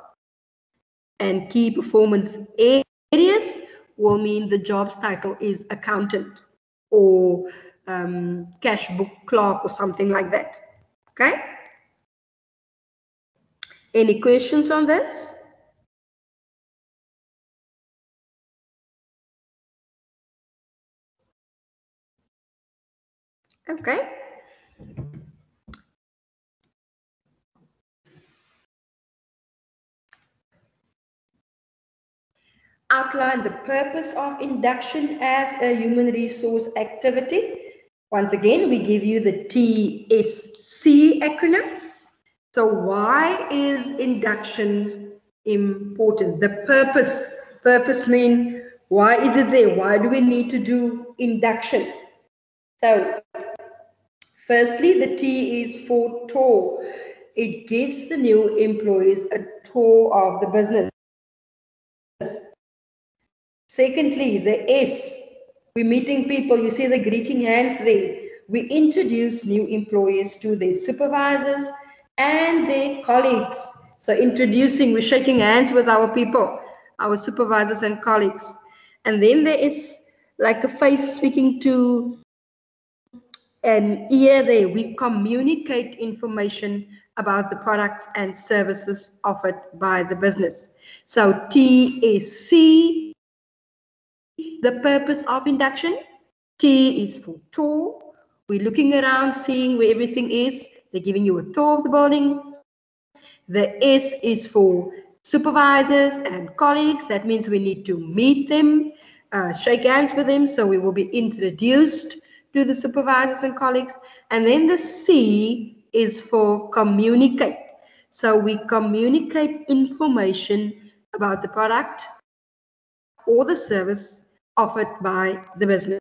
and key performance areas will mean the job's title is accountant or um, cash book clerk or something like that. Okay? Any questions on this? Okay. Outline the purpose of induction as a human resource activity. Once again, we give you the TSC acronym. So why is induction important? The purpose, purpose mean why is it there? Why do we need to do induction? So firstly, the T is for tour. It gives the new employees a tour of the business. Secondly, the S, we're meeting people, you see the greeting hands there. We introduce new employees to their supervisors and their colleagues. So introducing, we're shaking hands with our people, our supervisors and colleagues. And then there is like a face speaking to an ear there. We communicate information about the products and services offered by the business. So TSC the purpose of induction. T is for tour. We're looking around, seeing where everything is. They're giving you a tour of the building. The S is for supervisors and colleagues. That means we need to meet them, uh, shake hands with them. So we will be introduced to the supervisors and colleagues. And then the C is for communicate. So we communicate information about the product or the service offered by the business.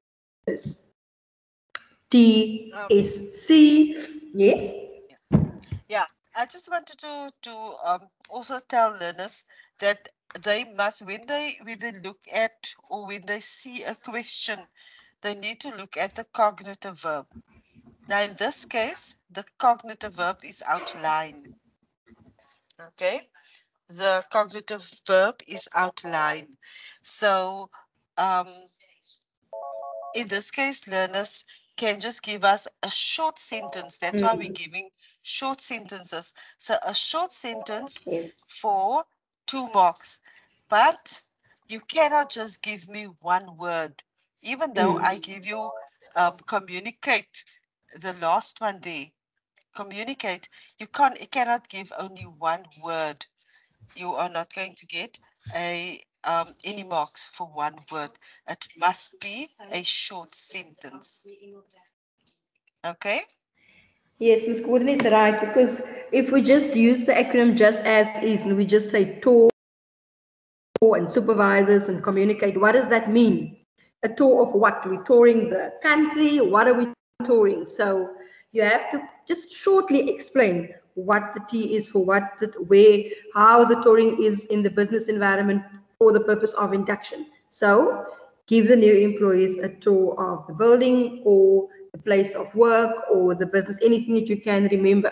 TSC, yes? yes. Yeah, I just wanted to, to um, also tell learners that they must, when they, when they look at or when they see a question, they need to look at the cognitive verb. Now, in this case, the cognitive verb is outline. Okay? The cognitive verb is outline. So um, in this case, learners can just give us a short sentence. That's mm. why we're mm. giving short sentences. So a short sentence yes. for two marks. But you cannot just give me one word. Even though mm. I give you um, communicate, the last one there, communicate, you can't, you cannot give only one word. You are not going to get a um, any marks for one word. It must be a short sentence. Okay? Yes, Ms. Gordon is right because if we just use the acronym just as is and we just say talk and supervisors and communicate, what does that mean? a tour of what? We're touring the country. What are we touring? So you have to just shortly explain what the T is for what, the, where, how the touring is in the business environment for the purpose of induction. So give the new employees a tour of the building or the place of work or the business, anything that you can remember.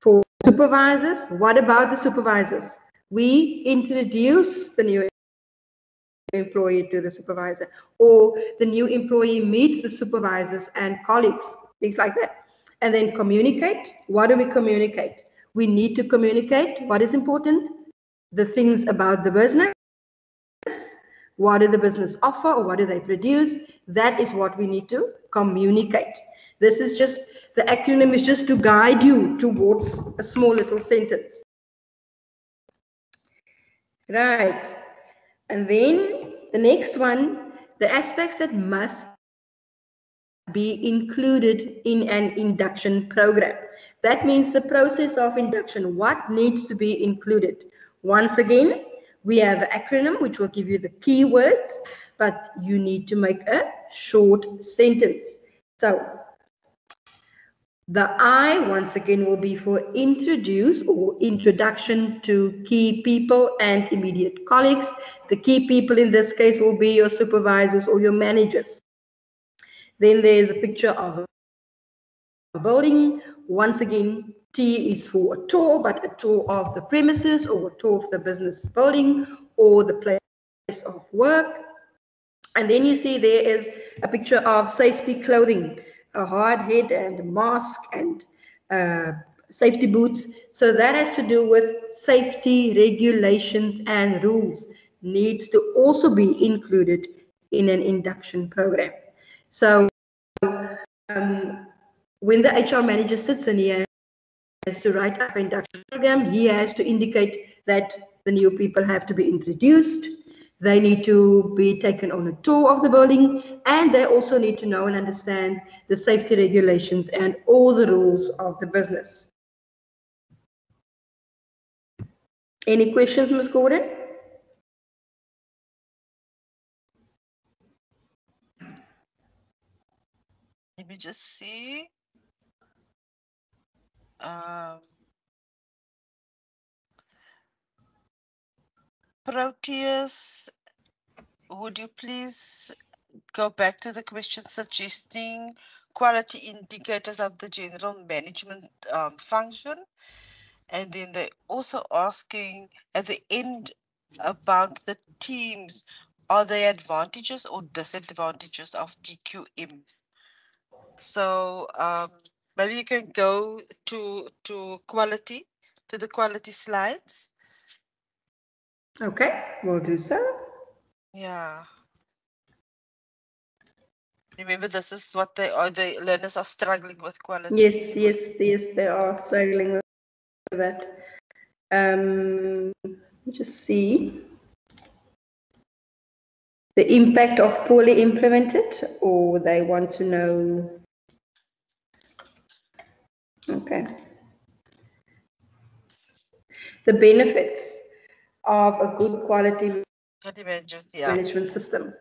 For supervisors, what about the supervisors? We introduce the new employee to the supervisor or the new employee meets the supervisors and colleagues, things like that. And then communicate. What do we communicate? We need to communicate what is important, the things about the business, what do the business offer or what do they produce? That is what we need to communicate. This is just, the acronym is just to guide you towards a small little sentence. Right. And then the next one, the aspects that must be included in an induction program. That means the process of induction, what needs to be included. Once again, we have an acronym which will give you the keywords, but you need to make a short sentence. So the I once again will be for introduce or introduction to key people and immediate colleagues. The key people in this case will be your supervisors or your managers. Then there's a picture of a building. Once again, T is for a tour, but a tour of the premises or a tour of the business building or the place of work. And then you see there is a picture of safety clothing, a hard head and a mask and uh, safety boots. So that has to do with safety regulations and rules needs to also be included in an induction program. So um, when the HR manager sits in here has to write up an induction program. He has to indicate that the new people have to be introduced. They need to be taken on a tour of the building and they also need to know and understand the safety regulations and all the rules of the business. Any questions, Ms. Gordon? Let me just see um, Proteus, would you please go back to the question suggesting quality indicators of the general management um, function? And then they're also asking at the end about the teams, are there advantages or disadvantages of TQM? So um, Maybe you can go to to quality, to the quality slides. Okay, we'll do so. Yeah. Remember, this is what they are. The learners are struggling with quality. Yes, yes, yes, they are struggling with that. Um, just see the impact of poorly implemented, or they want to know Okay. The benefits of a good quality yeah. management system.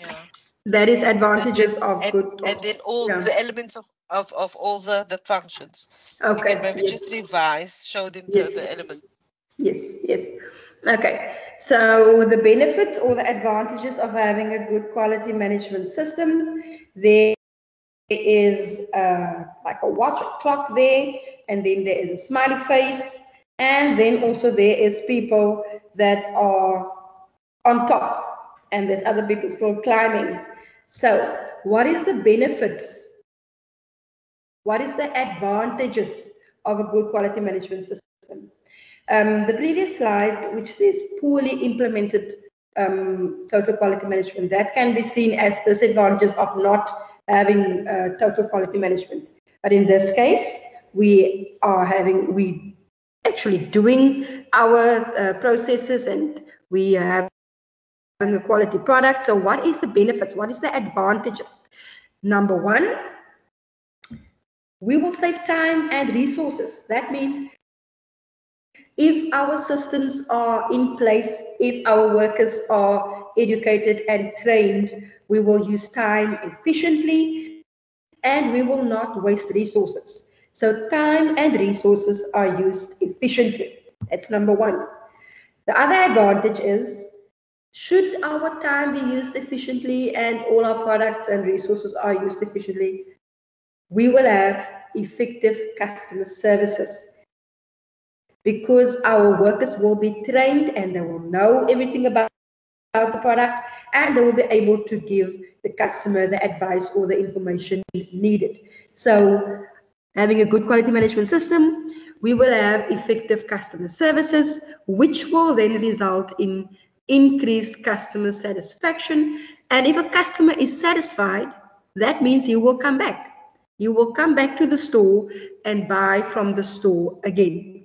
Yeah. That is advantages then, of and, good. And then all yeah. the elements of, of, of all the, the functions. Okay. You maybe yes. just revise, show them yes. the, the elements. Yes, yes. Okay. So the benefits or the advantages of having a good quality management system, there is uh, like a watch clock there, and then there is a smiley face, and then also there is people that are on top, and there's other people still climbing. So, what is the benefits? What is the advantages of a good quality management system? Um, the previous slide, which says poorly implemented um, total quality management, that can be seen as disadvantages of not having uh, total quality management. But in this case, we are having, we actually doing our uh, processes and we have a quality product. So what is the benefits? What is the advantages? Number one, we will save time and resources. That means if our systems are in place, if our workers are educated and trained, we will use time efficiently and we will not waste resources. So time and resources are used efficiently. That's number one. The other advantage is should our time be used efficiently and all our products and resources are used efficiently, we will have effective customer services because our workers will be trained and they will know everything about, about the product and they will be able to give the customer the advice or the information needed. So having a good quality management system, we will have effective customer services, which will then result in increased customer satisfaction. And if a customer is satisfied, that means you will come back. You will come back to the store and buy from the store again.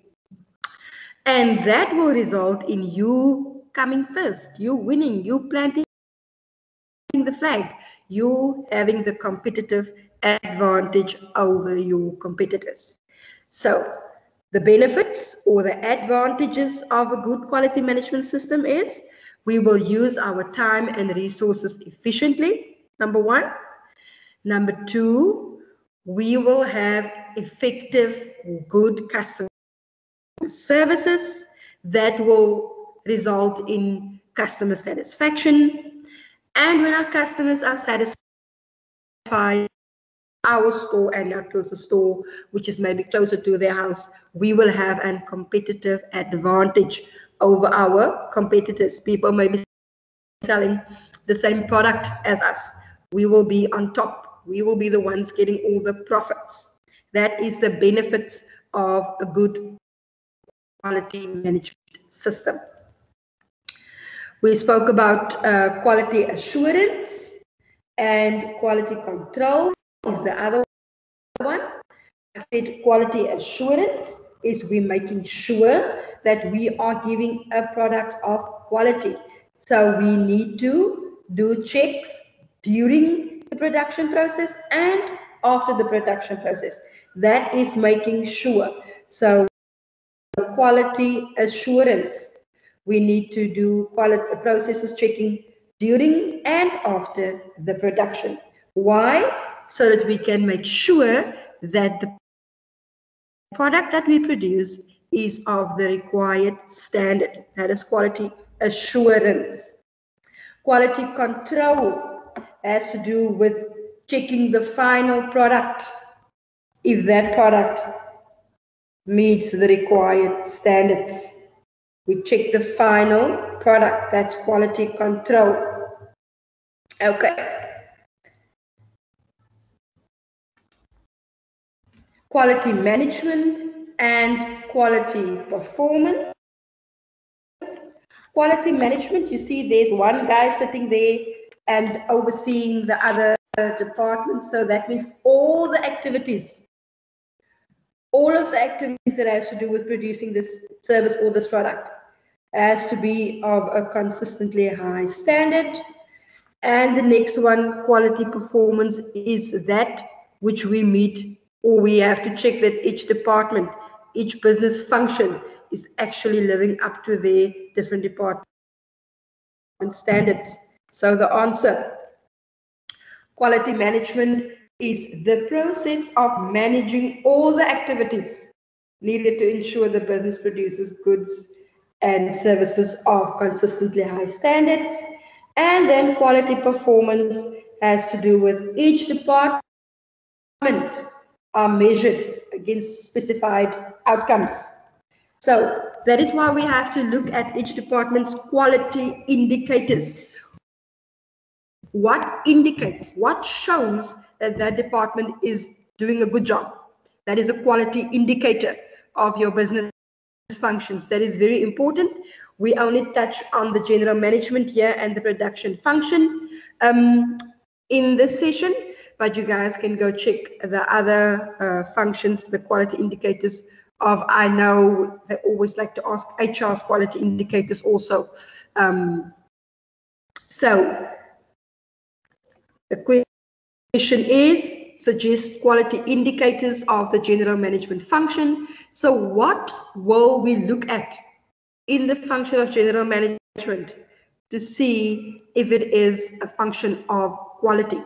And that will result in you coming first, you winning, you planting the flag, you having the competitive advantage over your competitors. So the benefits or the advantages of a good quality management system is we will use our time and resources efficiently, number one. Number two, we will have effective, good customer services that will result in customer satisfaction. And when our customers are satisfied, our store and our closest store, which is maybe closer to their house, we will have a competitive advantage over our competitors. People may be selling the same product as us. We will be on top. We will be the ones getting all the profits. That is the benefits of a good quality management system. We spoke about uh, quality assurance and quality control is the other one. I said quality assurance is we making sure that we are giving a product of quality. So we need to do checks during the production process and after the production process. That is making sure. So quality assurance, we need to do quality processes checking during and after the production. Why? so that we can make sure that the product that we produce is of the required standard. That is quality assurance. Quality control has to do with checking the final product if that product meets the required standards. We check the final product, that's quality control. Okay. quality management and quality performance. Quality management, you see there's one guy sitting there and overseeing the other departments. So that means all the activities, all of the activities that has to do with producing this service or this product has to be of a consistently high standard. And the next one, quality performance, is that which we meet or we have to check that each department, each business function is actually living up to their different department standards. So the answer, quality management is the process of managing all the activities needed to ensure the business produces goods and services of consistently high standards. And then quality performance has to do with each department are measured against specified outcomes. So that is why we have to look at each department's quality indicators. What indicates, what shows that that department is doing a good job? That is a quality indicator of your business functions. That is very important. We only touch on the general management here and the production function um, in this session but you guys can go check the other uh, functions, the quality indicators of, I know they always like to ask HR's quality indicators also. Um, so the question is, suggest quality indicators of the general management function. So what will we look at in the function of general management? to see if it is a function of quality.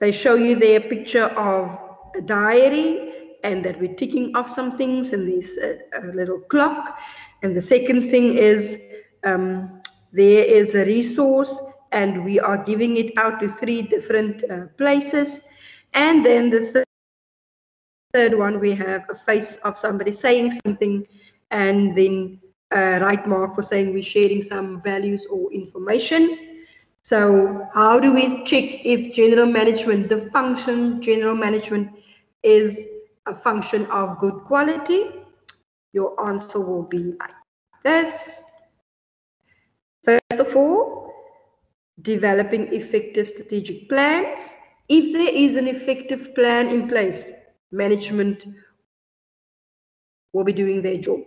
They show you their picture of a diary and that we're ticking off some things and there's a, a little clock. And the second thing is um, there is a resource and we are giving it out to three different uh, places. And then the third, third one, we have a face of somebody saying something and then a right mark for saying we're sharing some values or information. So how do we check if general management, the function general management is a function of good quality? Your answer will be like this. First of all, developing effective strategic plans. If there is an effective plan in place, management will be doing their job.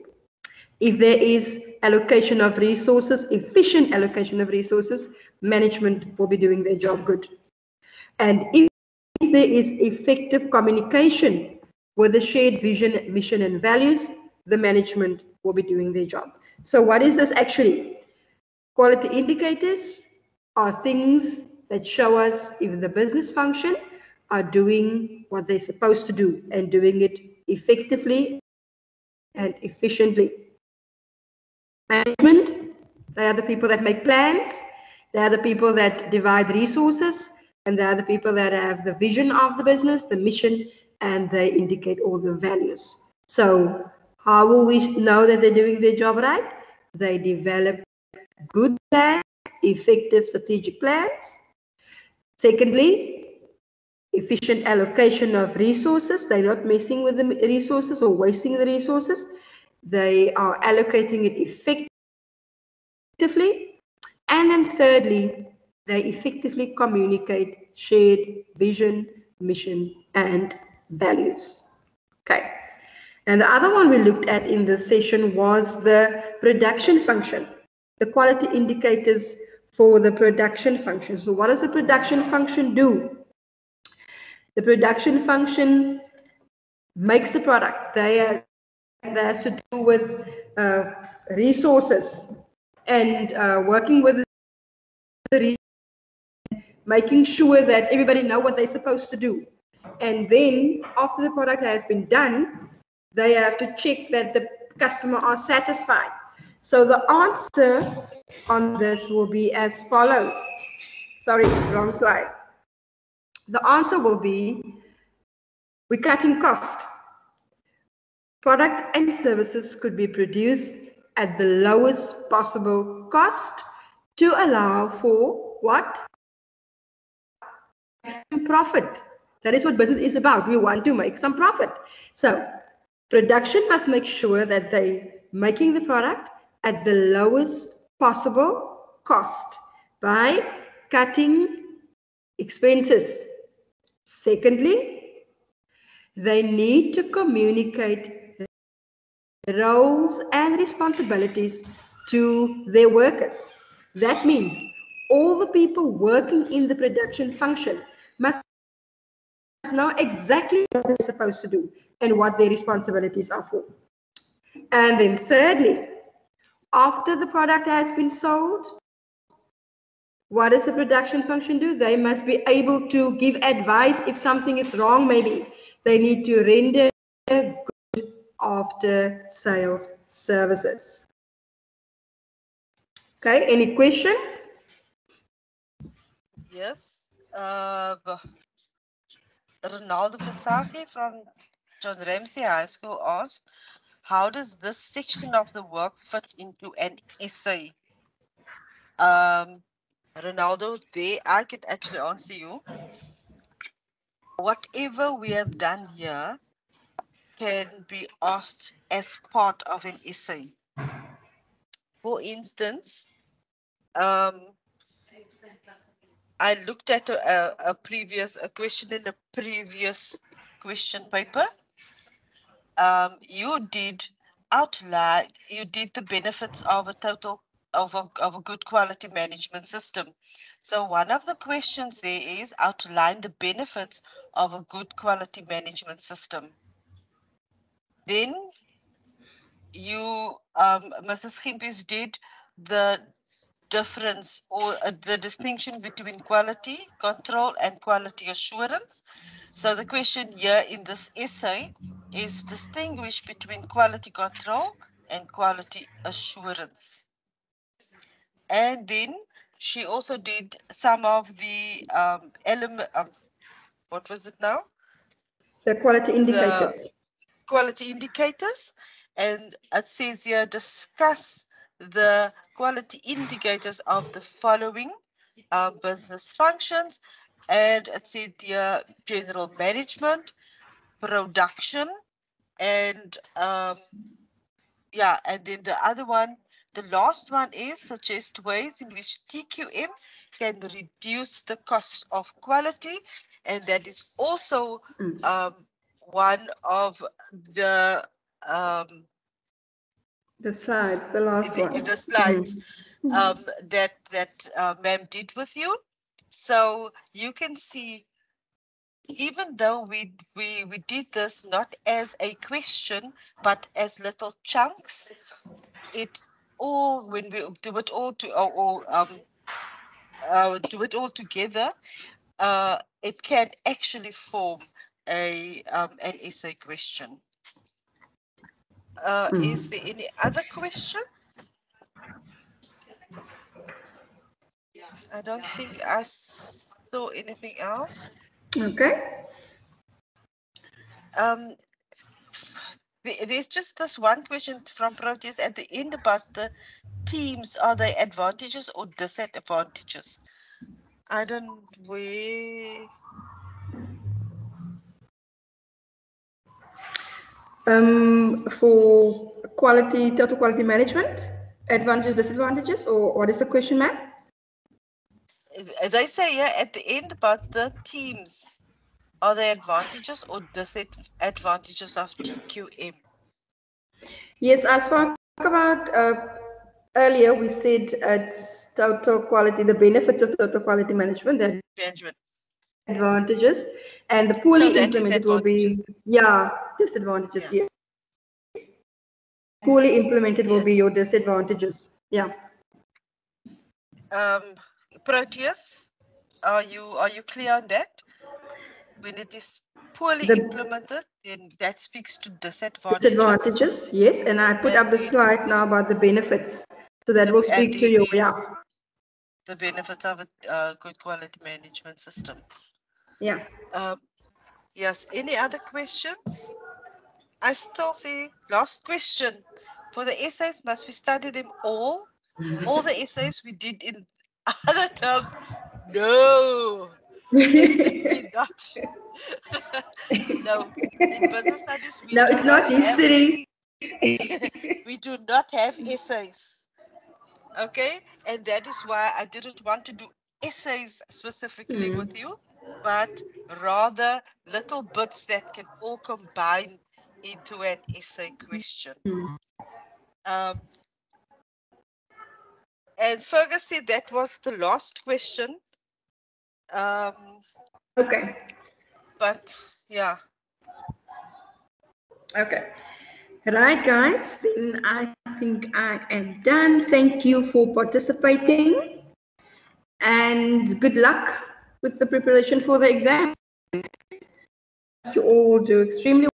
If there is allocation of resources, efficient allocation of resources, management will be doing their job good. And if there is effective communication with the shared vision, mission, and values, the management will be doing their job. So what is this actually? Quality indicators are things that show us if the business function are doing what they're supposed to do and doing it effectively and efficiently. Management, they are the people that make plans, they are the people that divide resources, and they are the people that have the vision of the business, the mission, and they indicate all the values. So how will we know that they're doing their job right? They develop good plans, effective strategic plans. Secondly, efficient allocation of resources. They're not messing with the resources or wasting the resources. They are allocating it effectively. And then thirdly, they effectively communicate shared vision, mission, and values. Okay. And the other one we looked at in this session was the production function, the quality indicators for the production function. So what does the production function do? The production function makes the product. They, uh, that has to do with uh, resources and uh, working with the making sure that everybody know what they're supposed to do. And then after the product has been done, they have to check that the customer are satisfied. So the answer on this will be as follows. Sorry, wrong slide. The answer will be we're cutting cost. Products and services could be produced at the lowest possible cost to allow for what? Profit. That is what business is about. We want to make some profit. So production must make sure that they making the product at the lowest possible cost by cutting expenses. Secondly, they need to communicate roles and responsibilities to their workers. That means all the people working in the production function must know exactly what they're supposed to do and what their responsibilities are for. And then thirdly, after the product has been sold, what does the production function do? They must be able to give advice if something is wrong, maybe. They need to render good after sales services. Okay, any questions? Yes. Uh, Ronaldo Versace from John Ramsey High School asked, how does this section of the work fit into an essay? Um, Ronaldo, there I could actually answer you. Whatever we have done here can be asked as part of an essay. For instance, um, I looked at a, a, previous a question in a previous question paper. Um, you did outline you did the benefits of a total of a, of a good quality management system. So one of the questions there is outline the benefits of a good quality management system. Then you, um, Mrs. Gimpis did the difference or uh, the distinction between quality control and quality assurance. So the question here in this essay is distinguish between quality control and quality assurance. And then she also did some of the um, element of, what was it now? The quality indicators. The quality indicators. And it says here, discuss the quality indicators of the following uh, business functions. And it said here, general management, production, and um, yeah, and then the other one, the last one is suggest ways in which TQM can reduce the cost of quality. And that is also mm. um, one of the um, the slides, the last the, one. The slides mm. um, that that uh, ma'am did with you. So you can see, even though we we we did this not as a question, but as little chunks, it all when we do it all to or, or um uh, do it all together, uh, it can actually form a um, an essay question. Uh, mm. Is there any other question? I don't think I saw anything else. Okay. Um, there's just this one question from Proteus at the end about the teams. Are they advantages or disadvantages? I don't we. um, for quality, total quality management, advantages, disadvantages, or what is the question, ma'am? They say yeah, at the end about the teams. Are there advantages or disadvantages of TQM? Yes, as we about uh, earlier, we said it's total quality, the benefits of total quality management, the management. advantages, and the poorly so implemented will be, yeah, disadvantages. Yeah. yeah. Poorly implemented yes. will be your disadvantages. Yeah. Um, Proteus, are you are you clear on that? When it is poorly the, implemented, then that speaks to disadvantages. Disadvantages, yes. And I put and up the slide now about the benefits. So that will speak to you, yeah. The benefits of a uh, good quality management system. Yeah. Um, yes. Any other questions? I still see last question. For the essays, must we study them all? all the essays we did in other terms? No. not. no. In business studies, no, it's not, history. we do not have essays. Okay? And that is why I didn't want to do essays specifically mm. with you, but rather little bits that can all combine into an essay question. Mm. Um, and Fergus said that was the last question. Um, okay. But yeah. Okay. Right, guys, then I think I am done. Thank you for participating and good luck with the preparation for the exam. You all do extremely